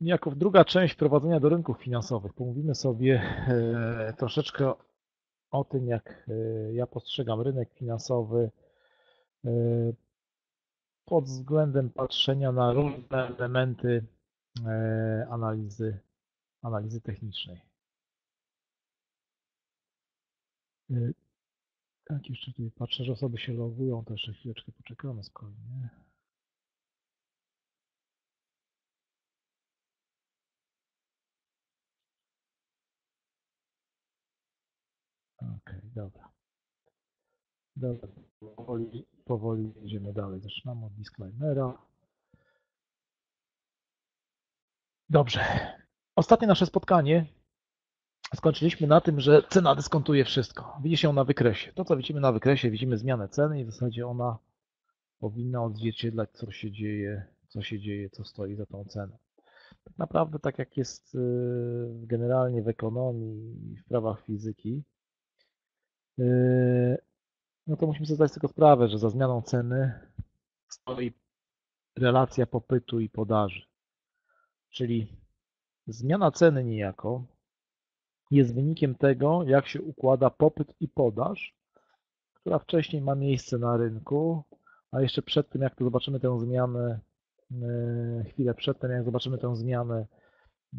jako druga część prowadzenia do rynków finansowych pomówimy sobie e, troszeczkę o tym, jak e, ja postrzegam rynek finansowy e, pod względem patrzenia na różne elementy analizy, analizy technicznej. Tak, jeszcze tutaj patrzę, że osoby się logują, to jeszcze chwileczkę poczekamy spokojnie. Okej, okay, dobra. Dobra, powoli, powoli idziemy dalej. Zaczynamy od disclaimera. Dobrze. Ostatnie nasze spotkanie skończyliśmy na tym, że cena dyskontuje wszystko. Widzi się na wykresie. To, co widzimy na wykresie, widzimy zmianę ceny i w zasadzie ona powinna odzwierciedlać, co się dzieje, co się dzieje, co stoi za tą ceną. Tak naprawdę, tak jak jest y, generalnie w ekonomii i w prawach fizyki, no to musimy sobie zdać tego sprawę, że za zmianą ceny stoi relacja popytu i podaży. Czyli zmiana ceny niejako jest wynikiem tego, jak się układa popyt i podaż, która wcześniej ma miejsce na rynku, a jeszcze przed tym, jak to zobaczymy tę zmianę, yy, chwilę przed tym, jak zobaczymy tę zmianę yy,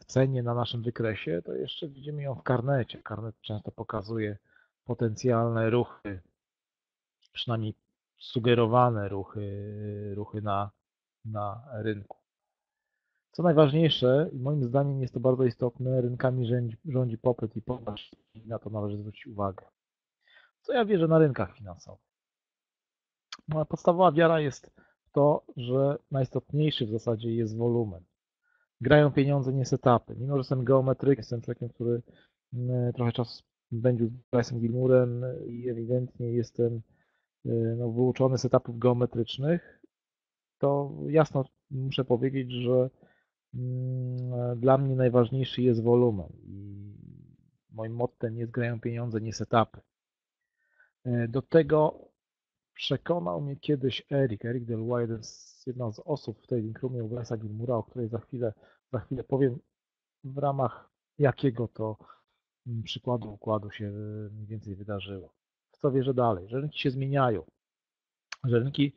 w cenie na naszym wykresie, to jeszcze widzimy ją w karnecie. Karnet często pokazuje potencjalne ruchy, przynajmniej sugerowane ruchy, ruchy na, na rynku. Co najważniejsze, i moim zdaniem jest to bardzo istotne, rynkami rządzi, rządzi popyt i podaż i na to należy zwrócić uwagę. Co ja wierzę na rynkach finansowych? Moja podstawowa wiara jest w to, że najistotniejszy w zasadzie jest wolumen. Grają pieniądze, nie setupy. Mimo, że jestem geometrykiem, jestem człowiekiem, który mm, trochę czasu będzie z Bryce'em Gilmurem i ewidentnie jestem y, no, wyuczony setupów geometrycznych, to jasno muszę powiedzieć, że mm, dla mnie najważniejszy jest wolumen i moim mottem jest grają pieniądze, nie setupy. Y, do tego przekonał mnie kiedyś Delois, jeden z, jedna z osób w tej roomie u Bryce'a Gilmura, o której za chwilę, za chwilę powiem w ramach jakiego to przykładu układu się e, mniej więcej wydarzyło. W co wierzę dalej? Że rynki się zmieniają, że rynki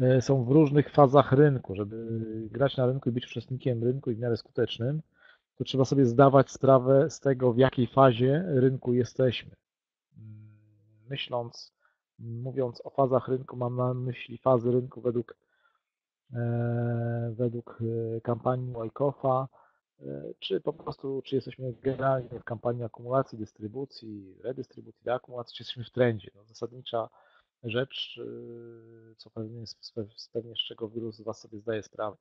e, są w różnych fazach rynku. Żeby grać na rynku i być uczestnikiem rynku i w miarę skutecznym, to trzeba sobie zdawać sprawę z tego, w jakiej fazie rynku jesteśmy. Mm, myśląc, mówiąc o fazach rynku, mam na myśli fazy rynku według, e, według kampanii Wyckofa, czy po prostu, czy jesteśmy generalnie w kampanii akumulacji, dystrybucji, redystrybucji, deakumulacji, czy jesteśmy w trendzie. No, zasadnicza rzecz, e, co pewnie, pewnie z czego wielu z Was sobie zdaje sprawę.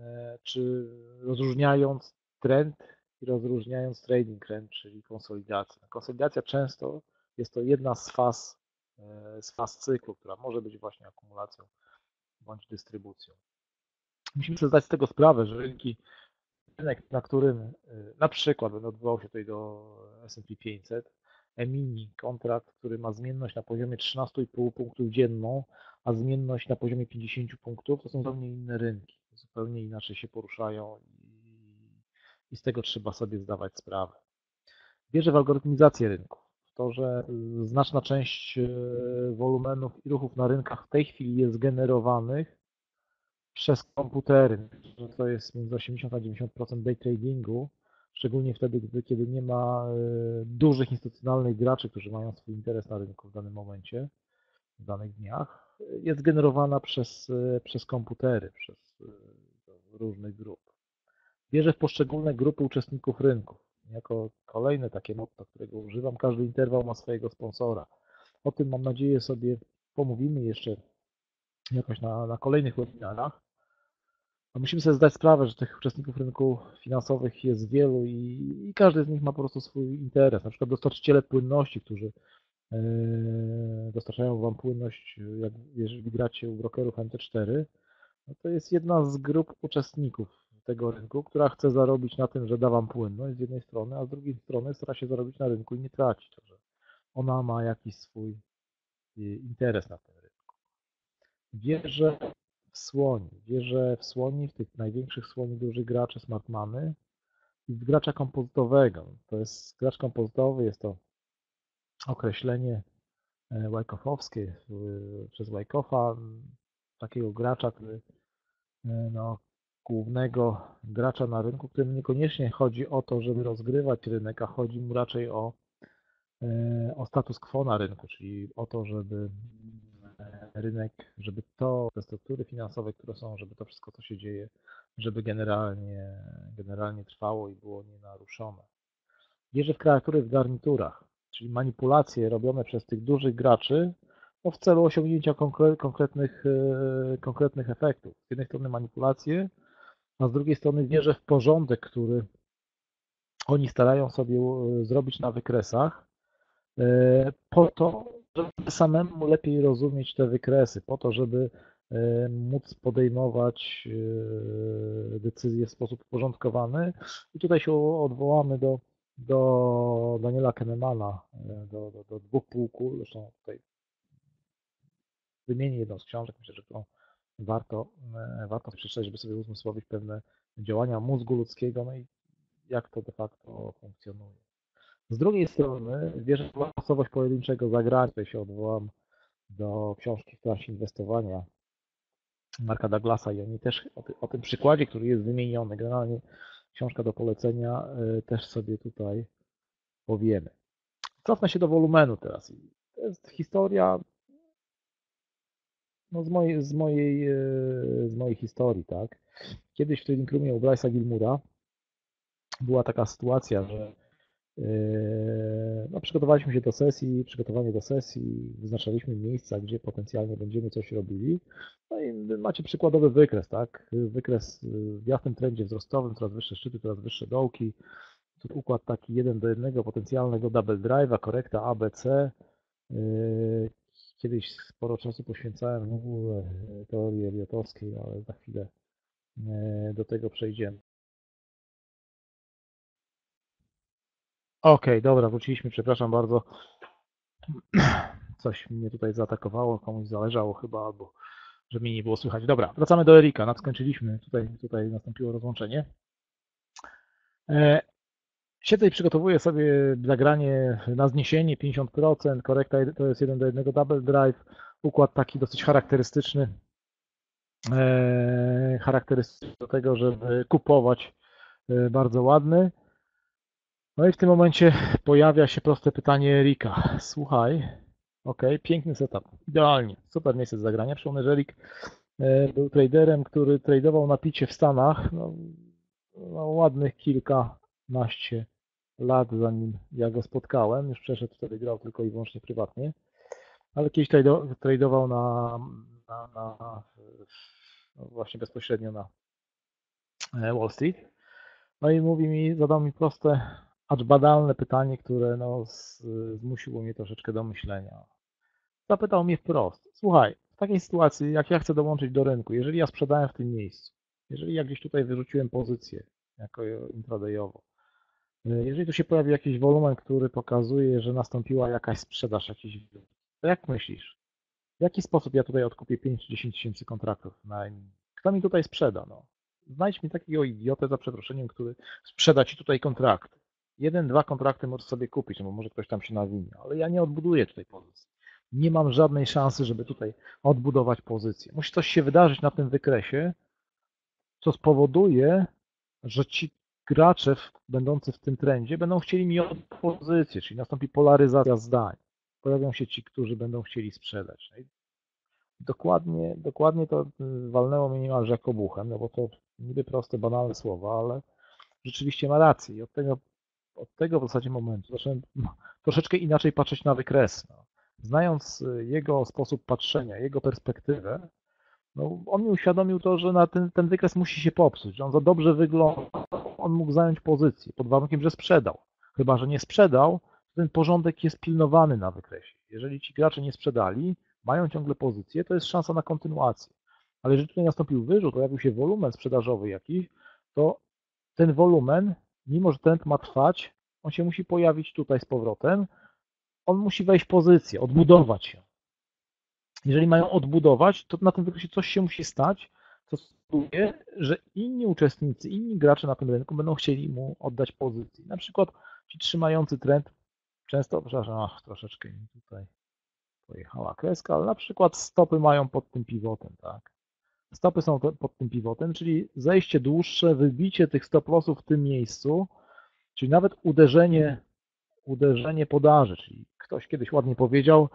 E, czy rozróżniając trend i rozróżniając trading trend, czyli konsolidację. Konsolidacja często jest to jedna z faz, z faz cyklu, która może być właśnie akumulacją bądź dystrybucją. Musimy sobie zdać z tego sprawę, że rynki rynek, na którym y, na przykład będę odwołał się tutaj do S&P 500, E-mini kontrakt, który ma zmienność na poziomie 13,5 punktów dzienną, a zmienność na poziomie 50 punktów, to są zupełnie inne rynki, zupełnie inaczej się poruszają i, z tego trzeba sobie zdawać sprawę. Wierzę w algorytmizację rynku, w to, że znaczna część y, wolumenów i ruchów na rynkach w tej chwili jest generowanych przez komputery, że to jest między 80 a 90% day tradingu, szczególnie wtedy, gdy, kiedy nie ma e, dużych instytucjonalnych graczy, którzy mają swój interes na rynku w danym momencie, w danych dniach, jest generowana przez, e, przez komputery, przez e, różnych grup. Wierzę w poszczególne grupy uczestników rynku. Jako kolejne takie motto, którego używam, każdy interwał ma swojego sponsora. O tym mam nadzieję sobie pomówimy jeszcze jakoś na, na kolejnych webinarach. No musimy sobie zdać sprawę, że tych uczestników rynku finansowych jest wielu i, i, każdy z nich ma po prostu swój interes. Na przykład dostarczyciele płynności, którzy e, dostarczają Wam płynność, jak jeżeli gracie u brokerów MT4, no to jest jedna z grup uczestników tego rynku, która chce zarobić na tym, że da Wam płynność z jednej strony, a z drugiej strony stara się zarobić na rynku i nie traci. Także ona ma jakiś swój e, interes na tym. Wierzę w słoni. Wierzę w słoni, w tych największych słoni dużych graczy Smartmany i w gracza kompozytowego. To jest gracz kompozytowy, jest to określenie e, Wyckoffowskie w- przez Wyckofa, takiego gracza, który e, no, głównego gracza na rynku, którym niekoniecznie chodzi o to, żeby rozgrywać rynek, a chodzi mu raczej o, e, o status quo na rynku, czyli o to, żeby e, rynek, żeby to, te struktury finansowe, które są, żeby to wszystko, co się dzieje, żeby generalnie, generalnie trwało i było nienaruszone. Wierzę w kreatury w garniturach, czyli manipulacje robione przez tych dużych graczy no, w celu osiągnięcia konkre- konkretnych, e, konkretnych efektów. Z jednej strony manipulacje, a z drugiej strony wierzę w porządek, który oni starają sobie e, zrobić na wykresach, e, po to, żeby samemu lepiej rozumieć te wykresy, po to, żeby e, móc podejmować e, decyzje w sposób uporządkowany. I tutaj się odwołamy do, do Daniela Kahnemana, e, do, do, do dwóch półkul, zresztą tutaj wymienię jedną z książek, myślę, że którą warto, warto przeczytać, żeby sobie uzmysłowić pewne działania mózgu ludzkiego, no i jak to de facto funkcjonuje. Z drugiej strony wierzę w losowość pojedynczego zagrania, tutaj się odwołam do książki w klasie inwestowania Marka Douglasa i oni też o, ty, o tym przykładzie, który jest wymieniony, generalnie książka do polecenia, e, też sobie tutaj powiemy. Cofnę się do wolumenu teraz. To jest historia no z, mojej, z, mojej, e, z mojej historii, tak. Kiedyś w Trading Roomie u Bryce'a Gilmura była taka sytuacja, że no, przygotowaliśmy się do sesji, przygotowanie do sesji, wyznaczaliśmy miejsca, gdzie potencjalnie będziemy coś robili. No i macie przykładowy wykres, tak? Wykres w jasnym trendzie wzrostowym, coraz wyższe szczyty, coraz wyższe dołki. Tu układ taki jeden do jednego potencjalnego double drive'a, korekta ABC. Yy, Kiedyś sporo czasu poświęcałem w ogóle teorii eliotowskiej, ale za chwilę yy, do tego przejdziemy. Okej, dobra, wróciliśmy, przepraszam bardzo. Coś mnie tutaj zaatakowało, komuś zależało chyba, albo że mnie nie było słychać. Dobra, wracamy do Erika, nadskończyliśmy, tutaj, tutaj nastąpiło rozłączenie. E, Siedzę i przygotowuję sobie zagranie na zniesienie 50%, korekta to jest 1 do 1 double drive, układ taki dosyć charakterystyczny, e, charakterystyczny do tego, żeby kupować, e, bardzo ładny. No i w tym momencie pojawia się proste pytanie Erika. Słuchaj, ok, piękny setup, idealnie, super miejsce do zagrania. Przypomnę, że Erik e, był traderem, który tradował na picie w Stanach no, no, ładnych kilkanaście lat, zanim ja go spotkałem. Już przeszedł, wtedy grał tylko i wyłącznie prywatnie, ale kiedyś trado- tradował na, na, na no właśnie bezpośrednio na e, Wall Street. No i mówi mi, zadał mi proste, acz badalne pytanie, które no, zmusiło mnie troszeczkę do myślenia. Zapytał mnie wprost, słuchaj, w takiej sytuacji, jak ja chcę dołączyć do rynku, jeżeli ja sprzedałem w tym miejscu, jeżeli ja gdzieś tutaj wyrzuciłem pozycję jako intradayowo, jeżeli tu się pojawi jakiś wolumen, który pokazuje, że nastąpiła jakaś sprzedaż, jakiś to jak myślisz, w jaki sposób ja tutaj odkupię 5 czy 10 tysięcy kontraktów? Na... Kto mi tutaj sprzeda? No, znajdź mi takiego idiotę za przeproszeniem, który sprzeda ci tutaj kontrakt. Jeden, dwa kontrakty możesz sobie kupić, no bo może ktoś tam się nawinie, ale ja nie odbuduję tutaj pozycji. Nie mam żadnej szansy, żeby tutaj odbudować pozycję. Musi coś się wydarzyć na tym wykresie, co spowoduje, że ci gracze będący w tym trendzie będą chcieli mi opozycję, czyli nastąpi polaryzacja zdań. Pojawią się ci, którzy będą chcieli sprzedać. No dokładnie, dokładnie to y, walnęło mnie niemalże jak obuchem, no bo to niby proste, banalne słowa, ale rzeczywiście ma rację. I od tego, od tego w zasadzie momentu zacząłem troszeczkę inaczej patrzeć na wykres. No. Znając y, jego sposób patrzenia, jego perspektywę, no, on mi uświadomił to, że na ten, ten wykres musi się popsuć, że on za dobrze wygląda, on mógł zająć pozycję, pod warunkiem, że sprzedał. Chyba, że nie sprzedał, to ten porządek jest pilnowany na wykresie. Jeżeli ci gracze nie sprzedali, mają ciągle pozycję, to jest szansa na kontynuację. Ale jeżeli tutaj nastąpił wyrzut, pojawił się wolumen sprzedażowy jakiś, to ten wolumen, mimo że trend ma trwać, on się musi pojawić tutaj z powrotem, on musi wejść w pozycję, odbudować się. jeżeli mają odbudować, to na tym wykresie coś się musi stać, co spowoduje, że inni uczestnicy, inni gracze na tym rynku będą chcieli mu oddać pozycji. Na przykład ci trzymający trend, często, przepraszam, ach, troszeczkę mi tutaj pojechała kreska, ale na przykład stopy mają pod tym pivotem, tak. Stopy są pod tym pivotem, czyli zejście dłuższe, wybicie tych stop lossów w tym miejscu, czyli nawet uderzenie, uderzenie podaży, czyli ktoś kiedyś ładnie powiedział,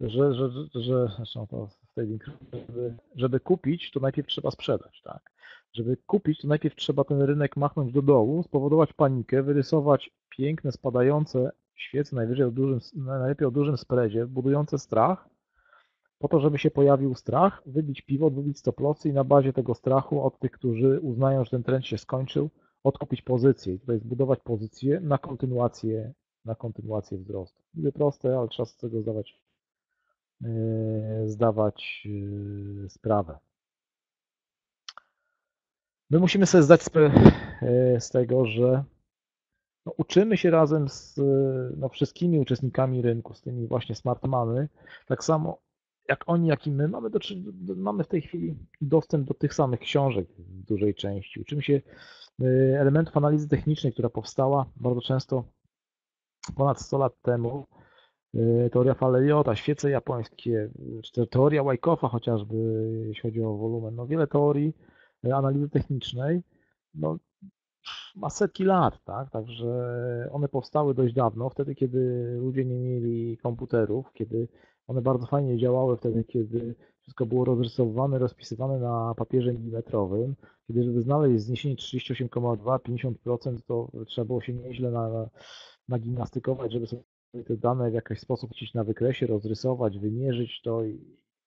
że, że, że, zresztą to w tej żeby, żeby kupić, to najpierw trzeba sprzedać, tak. Żeby kupić, to najpierw trzeba ten rynek machnąć do dołu, spowodować panikę, wyrysować piękne, spadające świece, najwyżej o dużym, najlepiej o dużym spreadzie, budujące strach, po to, żeby się pojawił strach, wybić pivot, wybić stop lossy i na bazie tego strachu od tych, którzy uznają, że ten trend się skończył, odkupić pozycję i tutaj zbudować pozycję na kontynuację, na kontynuację wzrostu. Niby proste, ale trzeba z tego zdawać, yy, zdawać yy, sprawę. My musimy sobie zdać sprawę yy, z tego, że no, uczymy się razem z no, wszystkimi uczestnikami rynku, z tymi właśnie smartmany, tak samo jak oni, jak i my, mamy, do, mamy w tej chwili dostęp do tych samych książek w dużej części. Uczymy się y, elementów analizy technicznej, która powstała bardzo często ponad 100 lat temu. Y, teoria Faleliota, świece japońskie, czy teoria Wyckofa chociażby, jeśli chodzi o wolumen. No, wiele teorii y, analizy technicznej no, ma setki lat, tak? Także one powstały dość dawno, wtedy kiedy ludzie nie mieli komputerów, kiedy one bardzo fajnie działały wtedy, kiedy wszystko było rozrysowane, rozpisywane na papierze milimetrowym. Kiedy żeby znaleźć zniesienie 38,2, 50%, to trzeba było się nieźle na, nagimnastykować, żeby sobie te dane w jakiś sposób chcieć na wykresie, rozrysować, wymierzyć to i,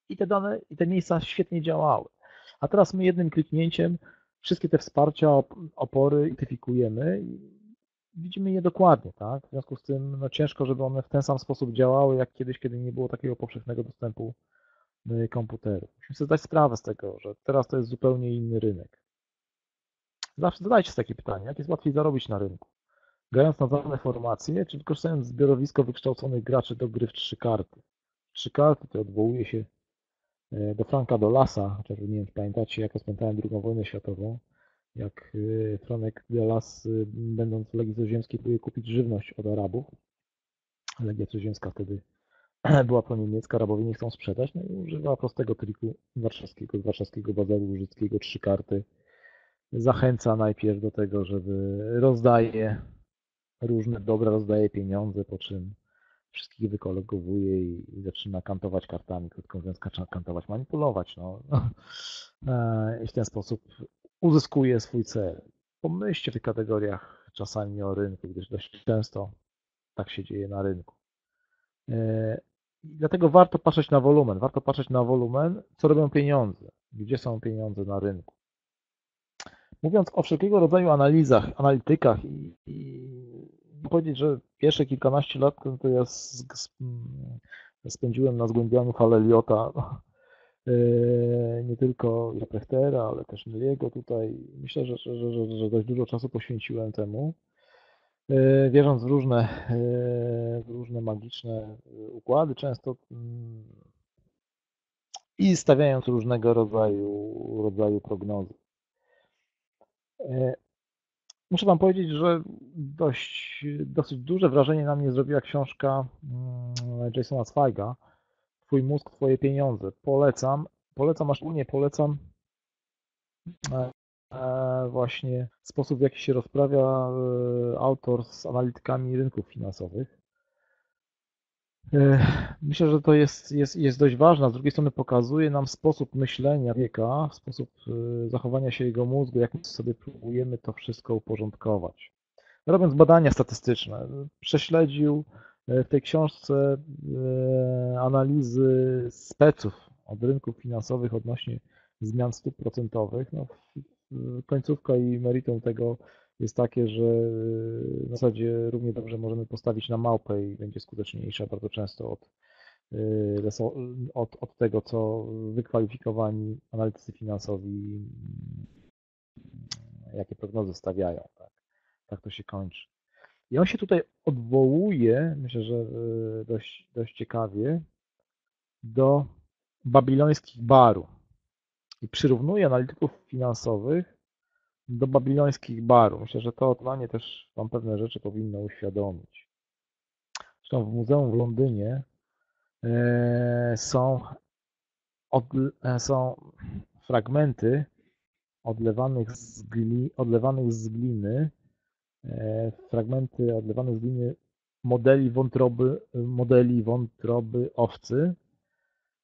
i te dane, i te miejsca świetnie działały. A teraz my jednym kliknięciem wszystkie te wsparcia, opory identyfikujemy widzimy je dokładnie, tak? W związku z tym no, ciężko, żeby one w ten sam sposób działały, jak kiedyś, kiedy nie było takiego powszechnego dostępu y, komputerów. Musimy sobie zdać sprawę z tego, że teraz to jest zupełnie inny rynek. Zawsze zadajcie sobie takie pytanie, jak jest łatwiej zarobić na rynku? Grając na dane formacje, czy wykorzystując zbiorowisko wykształconych graczy do gry w trzy karty? Trzy karty to odwołuje się y, do Franka Dolasa, chociażby nie wiem, czy pamiętacie, jak rozpętałem II wojnę światową jak y, Franek Delas, y, będąc w Legii Cudzoziemskiej, próbuje kupić żywność od Arabów. Legia Cudzoziemska wtedy była proniemiecka, Arabowie nie chcą sprzedać, no i używa prostego triku warszawskiego, z warszawskiego bazaru łużyckiego, trzy karty. Zachęca najpierw do tego, żeby rozdaje różne dobra, rozdaje pieniądze, po czym wszystkich wykolegowuje i, i zaczyna kantować kartami, krótko mówiąc, kantować, manipulować. No. E, I w ten sposób uzyskuje swój cel. Pomyślcie w tych kategoriach czasami o rynku, gdyż dość często tak się dzieje na rynku. E, dlatego warto patrzeć na wolumen. Warto patrzeć na wolumen, co robią pieniądze, gdzie są pieniądze na rynku. Mówiąc o wszelkiego rodzaju analizach, analitykach i, i powiedzieć, że pierwsze kilkanaście lat to ja spędziłem na zgłębianiu Haleliota nie tylko Prechtera, ale też Neliego tutaj. Myślę, że, że, że, że dość dużo czasu poświęciłem temu, yy, wierząc w różne, yy, w różne magiczne układy, często mm, i stawiając różnego rodzaju, rodzaju prognozy. Muszę Wam powiedzieć, że dość, dosyć duże wrażenie na mnie zrobiła książka mm, Jasona Zweiga, Twój mózg, Twoje pieniądze. Polecam. Polecam, a szczególnie polecam e, e, właśnie sposób, w jaki się rozprawia e, autor z analitykami rynków finansowych. Myślę, że to jest, jest, jest dość ważne. Z drugiej strony pokazuje nam sposób myślenia wieka, sposób zachowania się jego mózgu, jak my sobie próbujemy to wszystko uporządkować. Robiąc badania statystyczne, prześledził w tej książce e, analizy speców od rynków finansowych odnośnie zmian stóp procentowych. No, końcówka i meritum tego jest takie, że w zasadzie równie dobrze możemy postawić na małpę i będzie skuteczniejsza bardzo często od, e, od, od tego, co wykwalifikowani analitycy finansowi, jakie prognozy stawiają. Tak, tak to się kończy. I on się tutaj odwołuje, myślę, że e, dość, dość ciekawie, do babilońskich baru i przyrównuje analityków finansowych do babilońskich baru. Myślę, że to odwanie też Wam pewne rzeczy powinno uświadomić. Zresztą w muzeum w Londynie e, są, od, e, są fragmenty odlewanych z, gli, odlewanych z gliny, fragmenty odlewanych z gliny modeli wątroby, modeli wątroby owcy,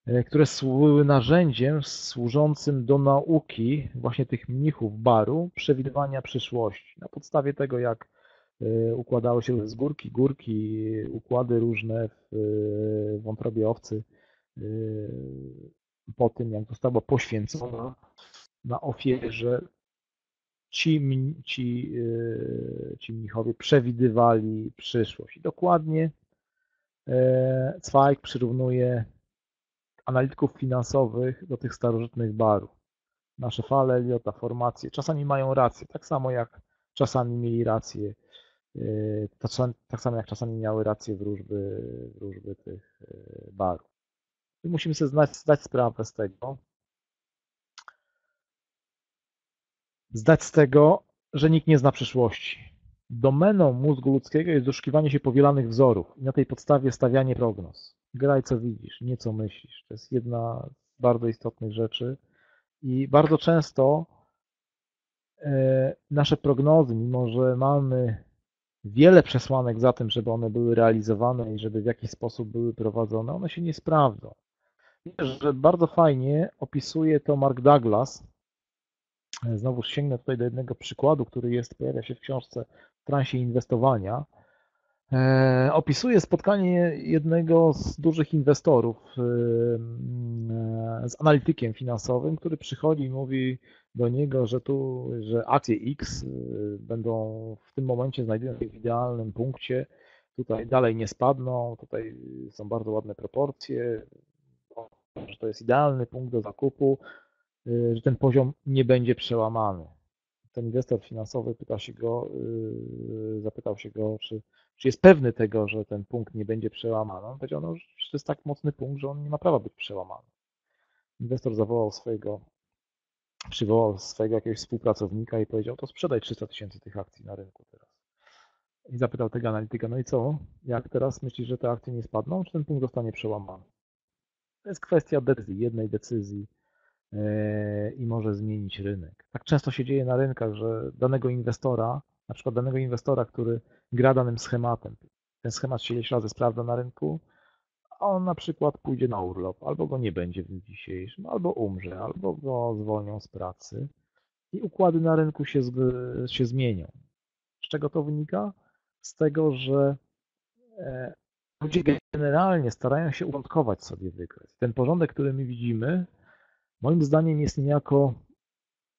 E, które służyły narzędziem służącym do nauki właśnie tych mnichów baru przewidywania przyszłości. Na podstawie tego, jak e, układały się z górki, górki, układy różne w e, wątrobie owcy po tym, jak została poświęcona na ofierze, ci, ci, ci mnichowie przewidywali przyszłość. I dokładnie Zweig przyrównuje analityków finansowych do tych starożytnych barów. Nasze fale Eliota, formacje, czasami mają rację, tak samo jak czasami mieli rację, yy, tak samo jak czasami miały rację wróżby, wróżby tych barów. I musimy sobie zdać, zdać sprawę z tego, zdać z tego, że nikt nie zna przyszłości. Domeną mózgu ludzkiego jest doszukiwanie się powielanych wzorów i na tej podstawie stawianie prognoz. Graj co widzisz, nie co myślisz. To jest jedna z bardzo istotnych rzeczy. I bardzo często e, nasze prognozy, mimo że mamy wiele przesłanek za tym, żeby one były realizowane i żeby w jakiś sposób były prowadzone, one się nie sprawdzą. Wiesz, że bardzo fajnie opisuje to Mark Douglas. E, znowu sięgnę tutaj do jednego przykładu, który jest, pojawia się w książce w transie inwestowania. E, opisuje spotkanie jednego z dużych inwestorów e, z analitykiem finansowym, który przychodzi i mówi do niego, że tu, że akcje X będą w tym momencie znajdują się w idealnym punkcie, tutaj dalej nie spadną, tutaj są bardzo ładne proporcje, że to jest idealny punkt do zakupu, że ten poziom nie będzie przełamany. Ten inwestor finansowy pyta się go, zapytał się go, czy czy jest pewny tego, że ten punkt nie będzie przełamany? On powiedział, no, że to jest tak mocny punkt, że on nie ma prawa być przełamany. Inwestor zawołał swojego, przywołał swojego jakiegoś współpracownika i powiedział, to sprzedaj 300 tysięcy tych akcji na rynku teraz. I zapytał tego analityka, no i co? Jak teraz myślisz, że te akcje nie spadną, czy ten punkt zostanie przełamany? To jest kwestia decyzji, jednej decyzji i może zmienić rynek. Tak często się dzieje na rynkach, że danego inwestora na przykład danego inwestora, który gra danym schematem. Ten schemat się ileś razy sprawdza na rynku, a on na przykład pójdzie na urlop, albo go nie będzie w dniu dzisiejszym, albo umrze, albo go zwolnią z pracy i układy na rynku się, się zmienią. Z czego to wynika? Z tego, że e, ludzie generalnie starają się uporządkować sobie wykres. Ten porządek, który my widzimy, moim zdaniem jest niejako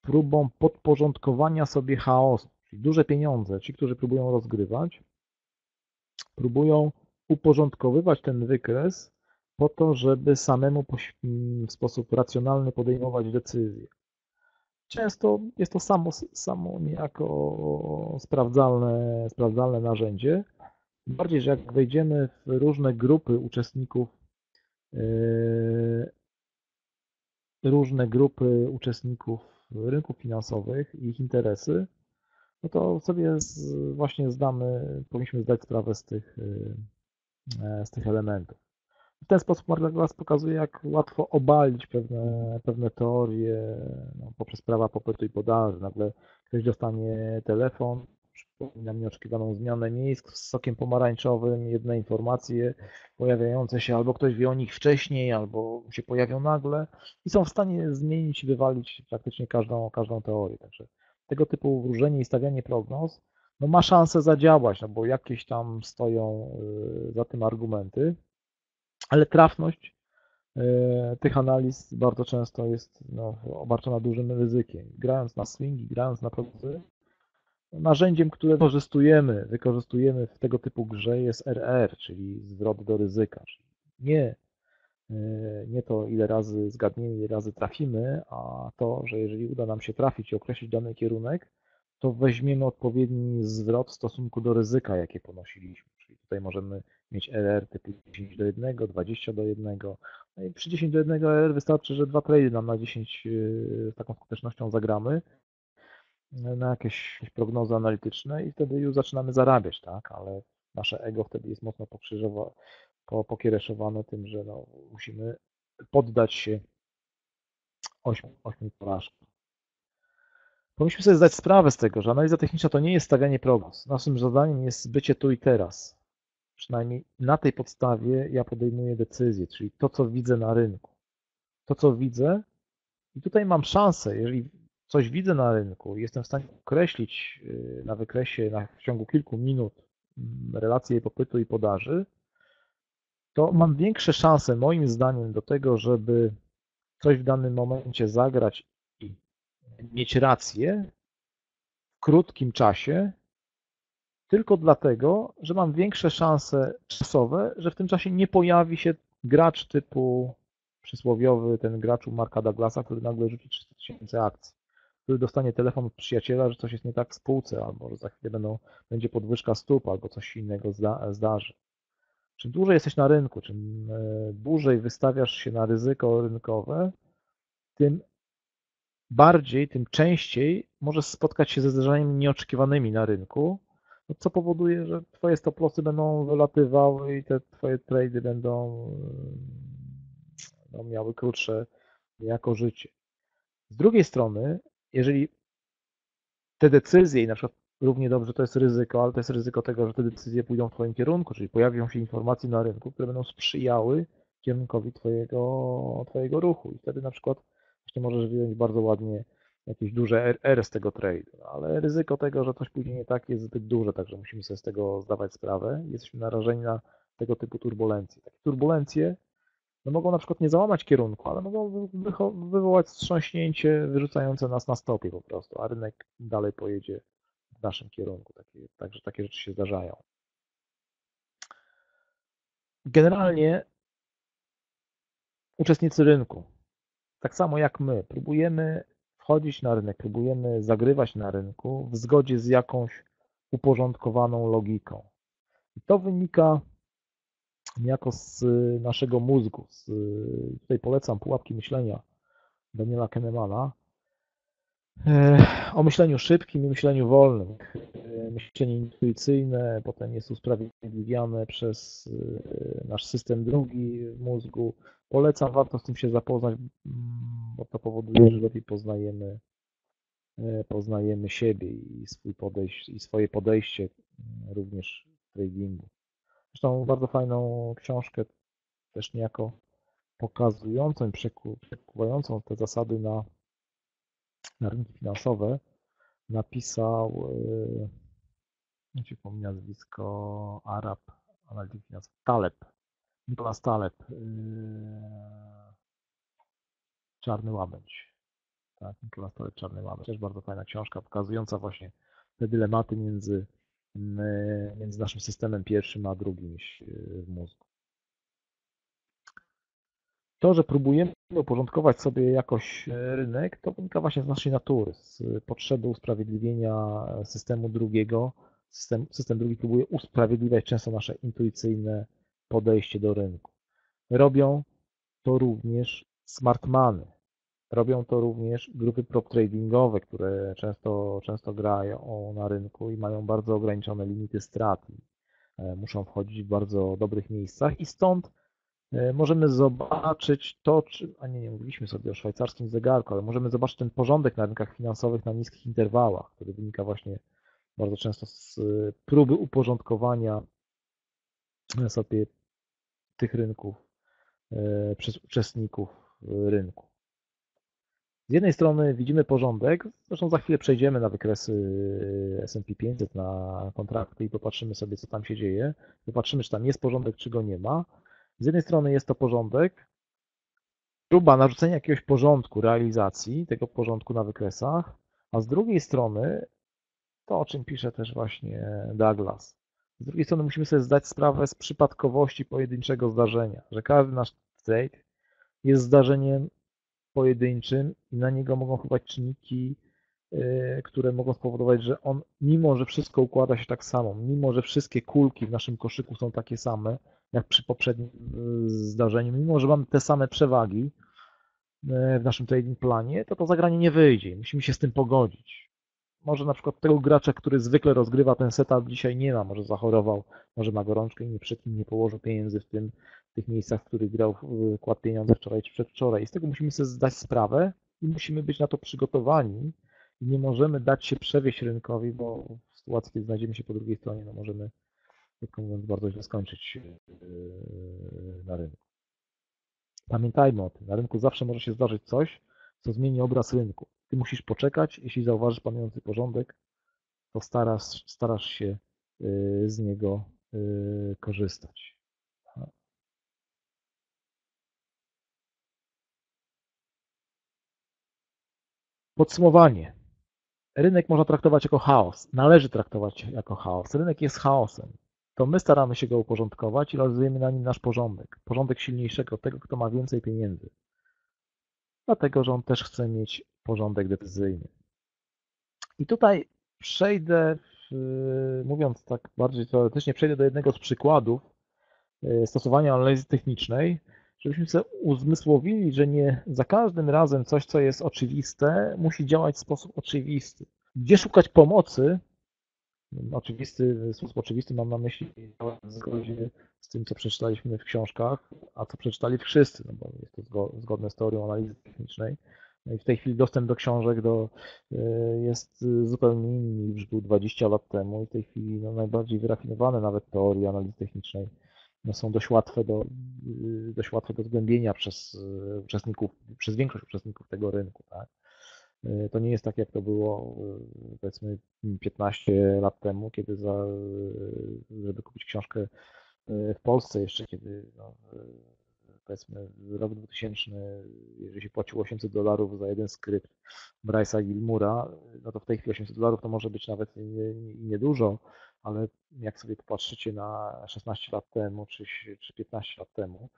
próbą podporządkowania sobie chaosu. Czyli duże pieniądze, ci, którzy próbują rozgrywać, próbują uporządkowywać ten wykres po to, żeby samemu w sposób racjonalny podejmować decyzje. Często jest to samo, samo niejako sprawdzalne, sprawdzalne narzędzie. Bardziej, że jak wejdziemy w różne grupy uczestników, yy, różne grupy uczestników rynków finansowych i ich interesy, no to sobie z, właśnie zdamy, powinniśmy zdać sprawę z tych, e, z tych elementów. W ten sposób Mark Douglas pokazuje, jak łatwo obalić pewne, pewne teorie no, poprzez prawa popytu i podaży. Nagle ktoś dostanie telefon, przypomina nieoczekiwaną zmianę miejsc z sokiem pomarańczowym, jedne informacje pojawiające się, albo ktoś wie o nich wcześniej, albo się pojawią nagle i są w stanie zmienić wywalić praktycznie każdą, każdą teorię. Także tego typu wróżenie i stawianie prognoz no ma szansę zadziałać, no bo jakieś tam stoją y, za tym argumenty, ale trafność y, tych analiz bardzo często jest no, obarczona dużym ryzykiem. Grając na swingi, grając na prognozy, narzędziem, które wykorzystujemy, wykorzystujemy w tego typu grze jest RR, czyli zwrot do ryzyka. Nie E, nie to, ile razy zgadniemy, ile razy trafimy, a to, że jeżeli uda nam się trafić i określić dany kierunek, to weźmiemy odpowiedni zwrot w stosunku do ryzyka, jakie ponosiliśmy. Czyli tutaj możemy mieć RR typu 10 do 1, 20 do 1. No i przy 10 do 1 RR wystarczy, że dwa trady nam na 10 z taką skutecznością zagramy na jakieś, jakieś prognozy analityczne i wtedy już zaczynamy zarabiać, tak? Ale nasze ego wtedy jest mocno po, pokiereszowane tym, że no, musimy poddać się ośmiu, ośmiu porażkom. Powinniśmy sobie zdać sprawę z tego, że analiza techniczna to nie jest stawianie prognoz. Naszym zadaniem jest bycie tu i teraz. Przynajmniej na tej podstawie ja podejmuję decyzję, czyli to, co widzę na rynku. To, co widzę, i tutaj mam szansę, jeżeli coś widzę na rynku, jestem w stanie określić y, na wykresie na, w ciągu kilku minut mm, relacje popytu i podaży, to mam większe szanse moim zdaniem do tego, żeby coś w danym momencie zagrać i mieć rację w krótkim czasie, tylko dlatego, że mam większe szanse czasowe, że w tym czasie nie pojawi się gracz typu przysłowiowy, ten gracz u Marka Douglasa, który nagle rzuci 300 tysięcy akcji który dostanie telefon od przyjaciela, że coś jest nie tak w spółce, albo że za chwilę będą, będzie podwyżka stóp, albo coś innego zda, zdarzy. Czym dłużej jesteś na rynku, czym e, dłużej wystawiasz się na ryzyko rynkowe, tym bardziej, tym częściej możesz spotkać się ze zdarzeniami nieoczekiwanymi na rynku, no co powoduje, że twoje stop będą wylatywały i te twoje trady będą no, miały krótsze jako życie. Z drugiej strony, jeżeli te decyzje, i na przykład równie dobrze to jest ryzyko, ale to jest ryzyko tego, że te decyzje pójdą w Twoim kierunku, czyli pojawią się informacje na rynku, które będą sprzyjały kierunkowi Twojego, twojego ruchu. I wtedy na przykład właśnie możesz wyjąć bardzo ładnie jakieś duże R z tego trade, no, ale ryzyko tego, że coś pójdzie nie tak jest zbyt duże, także musimy sobie z tego zdawać sprawę. Jesteśmy narażeni na tego typu turbulencje. Takie turbulencje no mogą na przykład nie załamać kierunku, ale mogą wywołać wstrząśnięcie wyrzucające nas na stopie po prostu, a rynek dalej pojedzie w naszym kierunku. Takie, także takie rzeczy się zdarzają. Generalnie uczestnicy rynku, tak samo jak my, próbujemy wchodzić na rynek, próbujemy zagrywać na rynku w zgodzie z jakąś uporządkowaną logiką. I to wynika niejako z y, naszego mózgu. Z, y, tutaj polecam pułapki myślenia Daniela Kahnemana e, o myśleniu szybkim i myśleniu wolnym. E, myślenie intuicyjne potem jest usprawiedliwiane przez y, nasz system drugi w mózgu. Polecam, warto z tym się zapoznać, bo to powoduje, że lepiej poznajemy, e, poznajemy siebie i, swój i swoje podejście również w tradingu. Zresztą bardzo fajną książkę, też niejako pokazującą, przekuwającą te zasady na, na rynki finansowe, napisał, yy, nie ci pomnę nazwisko, Arab, analityk finansowy, Taleb, Nicolas Taleb, yy, Czarny Łabędź. Tak, Nicolas Taleb, Czarny Łabędź. Też bardzo fajna książka, pokazująca właśnie te dylematy między między naszym systemem pierwszym a drugim w mózgu. To, że próbujemy uporządkować sobie jakoś e, rynek, to wynika właśnie z naszej natury, z potrzeby usprawiedliwienia systemu drugiego. System, system drugi próbuje usprawiedliwiać często nasze intuicyjne podejście do rynku. Robią to również smartmany. Robią to również grupy prop tradingowe, które często, często grają na rynku i mają bardzo ograniczone limity strat. E, muszą wchodzić w bardzo dobrych miejscach i stąd e, możemy zobaczyć to, czy, a nie, nie mówiliśmy sobie o szwajcarskim zegarku, ale możemy zobaczyć ten porządek na rynkach finansowych na niskich interwałach, który wynika właśnie bardzo często z e, próby uporządkowania sobie tych rynków przez uczestników rynku. Z jednej strony widzimy porządek, zresztą za chwilę przejdziemy na wykresy S&P 500, na kontrakty i popatrzymy sobie, co tam się dzieje. Popatrzymy, czy tam jest porządek, czy go nie ma. Z jednej strony jest to porządek, próba narzucenia jakiegoś porządku realizacji tego porządku na wykresach, a z drugiej strony to, o czym pisze też właśnie Douglas. Z drugiej strony musimy sobie zdać sprawę z przypadkowości pojedynczego zdarzenia, że każdy nasz trade jest zdarzeniem pojedynczym i na niego mogą wpływać czynniki y, które mogą spowodować, że on, mimo że wszystko układa się tak samo, mimo że wszystkie kulki w naszym koszyku są takie same, jak przy poprzednim y, zdarzeniu, mimo że mamy te same przewagi y, w naszym trading planie, to to zagranie nie wyjdzie. Musimy się z tym pogodzić. Może na przykład tego gracza, który zwykle rozgrywa ten setup, dzisiaj nie ma, może zachorował, może ma gorączkę i nie przed nim nie położył pieniędzy w tym, tych miejscach, w których grał, kładł pieniądze wczoraj czy przedwczoraj. I z tego musimy sobie zdać sprawę i musimy być na to przygotowani i nie możemy dać się przewieźć rynkowi, bo w sytuacji, kiedy znajdziemy się po drugiej stronie, no możemy, krótko mówiąc, bardzo źle skończyć yy, na rynku. Pamiętajmy o tym, na rynku zawsze może się zdarzyć coś, co zmieni obraz rynku. Ty musisz poczekać, jeśli zauważysz panujący porządek, to starasz, starasz się yy, z niego yy, korzystać. Podsumowanie. Rynek można traktować jako chaos. Należy traktować jako chaos. Rynek jest chaosem. To my staramy się go uporządkować i realizujemy na nim nasz porządek. Porządek silniejszego, tego, kto ma więcej pieniędzy. Dlatego, że on też chce mieć porządek decyzyjny. I tutaj przejdę, w, mówiąc tak bardziej teoretycznie, przejdę do jednego z przykładów e, stosowania analizy technicznej, żebyśmy sobie uzmysłowili, że nie za każdym razem coś, co jest oczywiste, musi działać w sposób oczywisty. Gdzie szukać pomocy? Oczywisty, sposób oczywisty mam na myśli w zgodzie z tym, co przeczytaliśmy w książkach, a co przeczytali wszyscy, no bo jest to zgodne z teorią analizy technicznej. No i w tej chwili dostęp do książek do, e, jest zupełnie inny niż był 20 lat temu i w tej chwili no, najbardziej wyrafinowane nawet teorie analizy technicznej są dość łatwe do, dość łatwe do zgłębienia przez e, uczestników, przez większość uczestników tego rynku. Tak? E, to nie jest tak, jak to było powiedzmy 15 lat temu, kiedy za, żeby kupić książkę w Polsce jeszcze, kiedy no, powiedzmy rok 2000, jeżeli się płaciło 800 dolarów za jeden skrypt Bryce'a Gilmura, no to w tej chwili 800 dolarów to może być nawet niedużo, nie, ale jak sobie popatrzycie na 16 lat temu czy, czy 15 lat temu,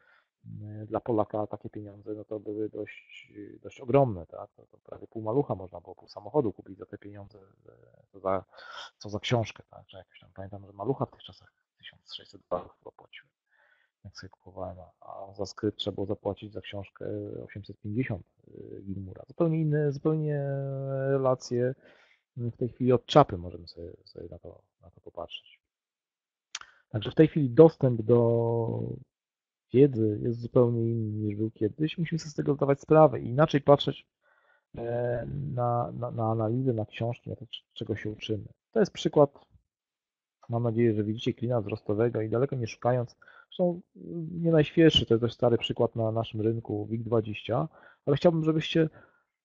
dla Polaka takie pieniądze no to były dość, dość ogromne, tak? To, to prawie pół malucha można było pół samochodu kupić za te pieniądze, co za, co za książkę, tak? Że jakoś tam pamiętam, że malucha w tych czasach 1600 dolarów płacił jak sobie kupowałem, a za skrypt trzeba było zapłacić za książkę 850 y, Gilmura. Zupełnie inne, zupełnie relacje w tej chwili od czapy możemy sobie, sobie na, to, na to popatrzeć. Także w tej chwili dostęp do wiedzy jest zupełnie inny niż był kiedyś. Musimy sobie z tego zdawać sprawę i inaczej patrzeć e, na, na, na analizę, na książki, na to, czego się uczymy. To jest przykład Mam nadzieję, że widzicie klina wzrostowego i daleko nie szukając, zresztą nie najświeższy, to jest dość stary przykład na naszym rynku WIG20, ale chciałbym, żebyście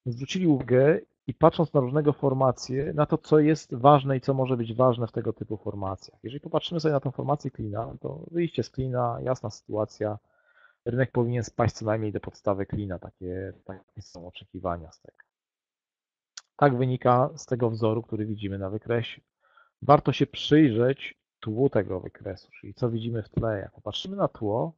zwrócili uwagę i patrząc na różnego formacje, na to, co jest ważne i co może być ważne w tego typu formacjach. Jeżeli popatrzymy sobie na tą formację klina, to wyjście z klina, jasna sytuacja, rynek powinien spaść co najmniej do podstawy klina, takie, takie są oczekiwania z tego. Tak wynika z tego wzoru, który widzimy na wykresie warto się przyjrzeć tłu tego wykresu, czyli co widzimy w tle. Jak popatrzymy na tło,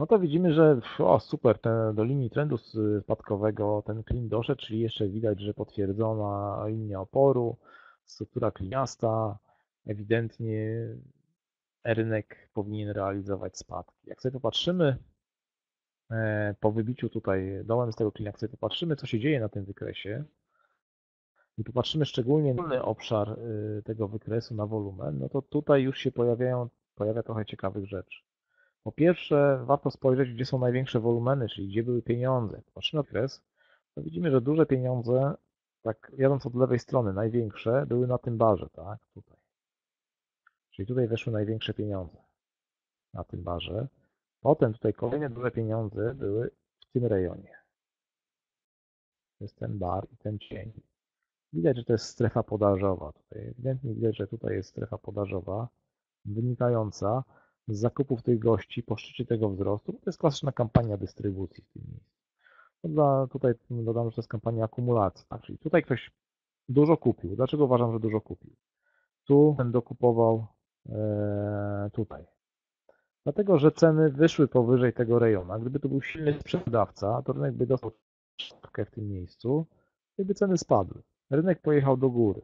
no to widzimy, że o super, ten, do linii trendu spadkowego ten klin doszedł, czyli jeszcze widać, że potwierdzona linia oporu, struktura kliniasta, ewidentnie rynek powinien realizować spadki. Jak sobie popatrzymy e, po wybiciu tutaj dołem z tego klina, jak sobie popatrzymy, co się dzieje na tym wykresie, i popatrzymy szczególnie na obszar y, tego wykresu, na wolumen, no to tutaj już się pojawiają, pojawia trochę ciekawych rzeczy. Po pierwsze, warto spojrzeć, gdzie są największe wolumeny, czyli gdzie były pieniądze. Patrzymy na wykres, to widzimy, że duże pieniądze, tak jadąc od lewej strony, największe, były na tym barze, tak, tutaj. Czyli tutaj weszły największe pieniądze na tym barze. Potem tutaj kolejne duże pieniądze były w tym rejonie. To jest ten bar i ten cień. Widać, że to jest strefa podażowa. Tutaj ewidentnie widać, że tutaj jest strefa podażowa wynikająca z zakupów tych gości po szczycie tego wzrostu. To jest klasyczna kampania dystrybucji w tym miejscu. No dla, tutaj dodam, że to jest kampania akumulacji. Tak? Czyli tutaj ktoś dużo kupił. Dlaczego uważam, że dużo kupił? Tu ten dokupował e, tutaj. Dlatego, że ceny wyszły powyżej tego rejona. Gdyby to był silny sprzedawca, to rynek by dostał czapkę w tym miejscu, gdyby ceny spadły. rynek pojechał do góry.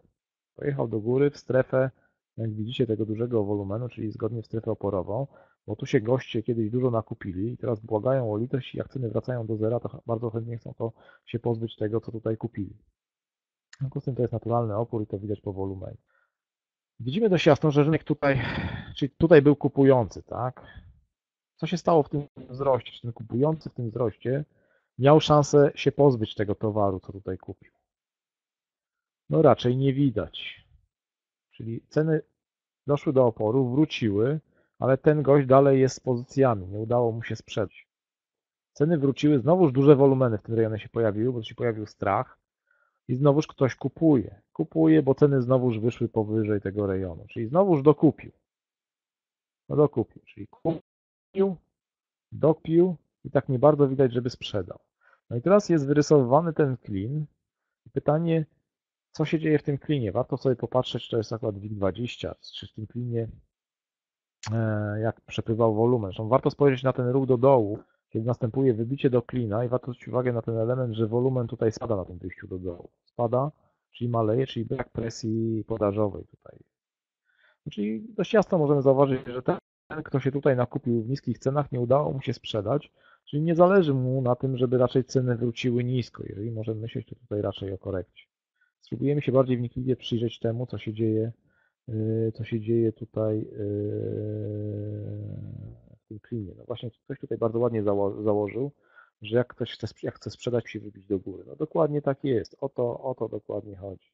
Pojechał do góry w strefę, jak widzicie, tego dużego wolumenu, czyli zgodnie w strefę oporową, bo tu się goście kiedyś dużo nakupili i teraz błagają o litość i jak ceny wracają do zera, to bardzo chętnie chcą to się pozbyć tego, co tutaj kupili. W związku z tym to jest naturalny opór i to widać po wolumenie. Widzimy dość jasno, że rynek tutaj, czyli tutaj był kupujący, tak? Co się stało w tym wzroście? Czy ten kupujący w tym wzroście miał szansę się pozbyć tego towaru, co tutaj kupił? No raczej nie widać. Czyli ceny doszły do oporu, wróciły, ale ten gość dalej jest z pozycjami, nie udało mu się sprzedać. Ceny wróciły, znowuż duże wolumeny w tym rejonie się pojawiły, bo się pojawił strach i znowuż ktoś kupuje. Kupuje, bo ceny znowuż wyszły powyżej tego rejonu, czyli znowuż dokupił. No dokupił, czyli kupił, dopił i tak nie bardzo widać, żeby sprzedał. No i teraz jest wyrysowany ten klin. Pytanie, co się dzieje w tym klinie? Warto sobie popatrzeć, to jest akurat WIG20, czy w tym klinie e, jak przepływał wolumen. Zresztą warto spojrzeć na ten ruch do dołu, kiedy następuje wybicie do klina i warto zwrócić uwagę na ten element, że wolumen tutaj spada na tym wyjściu do dołu. Spada, czyli maleje, czyli brak presji podażowej tutaj. Czyli dość jasno możemy zauważyć, że ten, kto się tutaj nakupił w niskich cenach, nie udało mu się sprzedać, czyli nie zależy mu na tym, żeby raczej ceny wróciły nisko. Jeżeli możemy myśleć, tutaj raczej o korekcie. Spróbujemy się bardziej wnikliwie przyjrzeć temu, co się dzieje, yy, co się dzieje tutaj yy, w tym klinie. No właśnie ktoś tutaj bardzo ładnie zało założył, że jak ktoś chce, jak chce sprzedać, musi wybić do góry. No dokładnie tak jest. O to, o to dokładnie chodzi.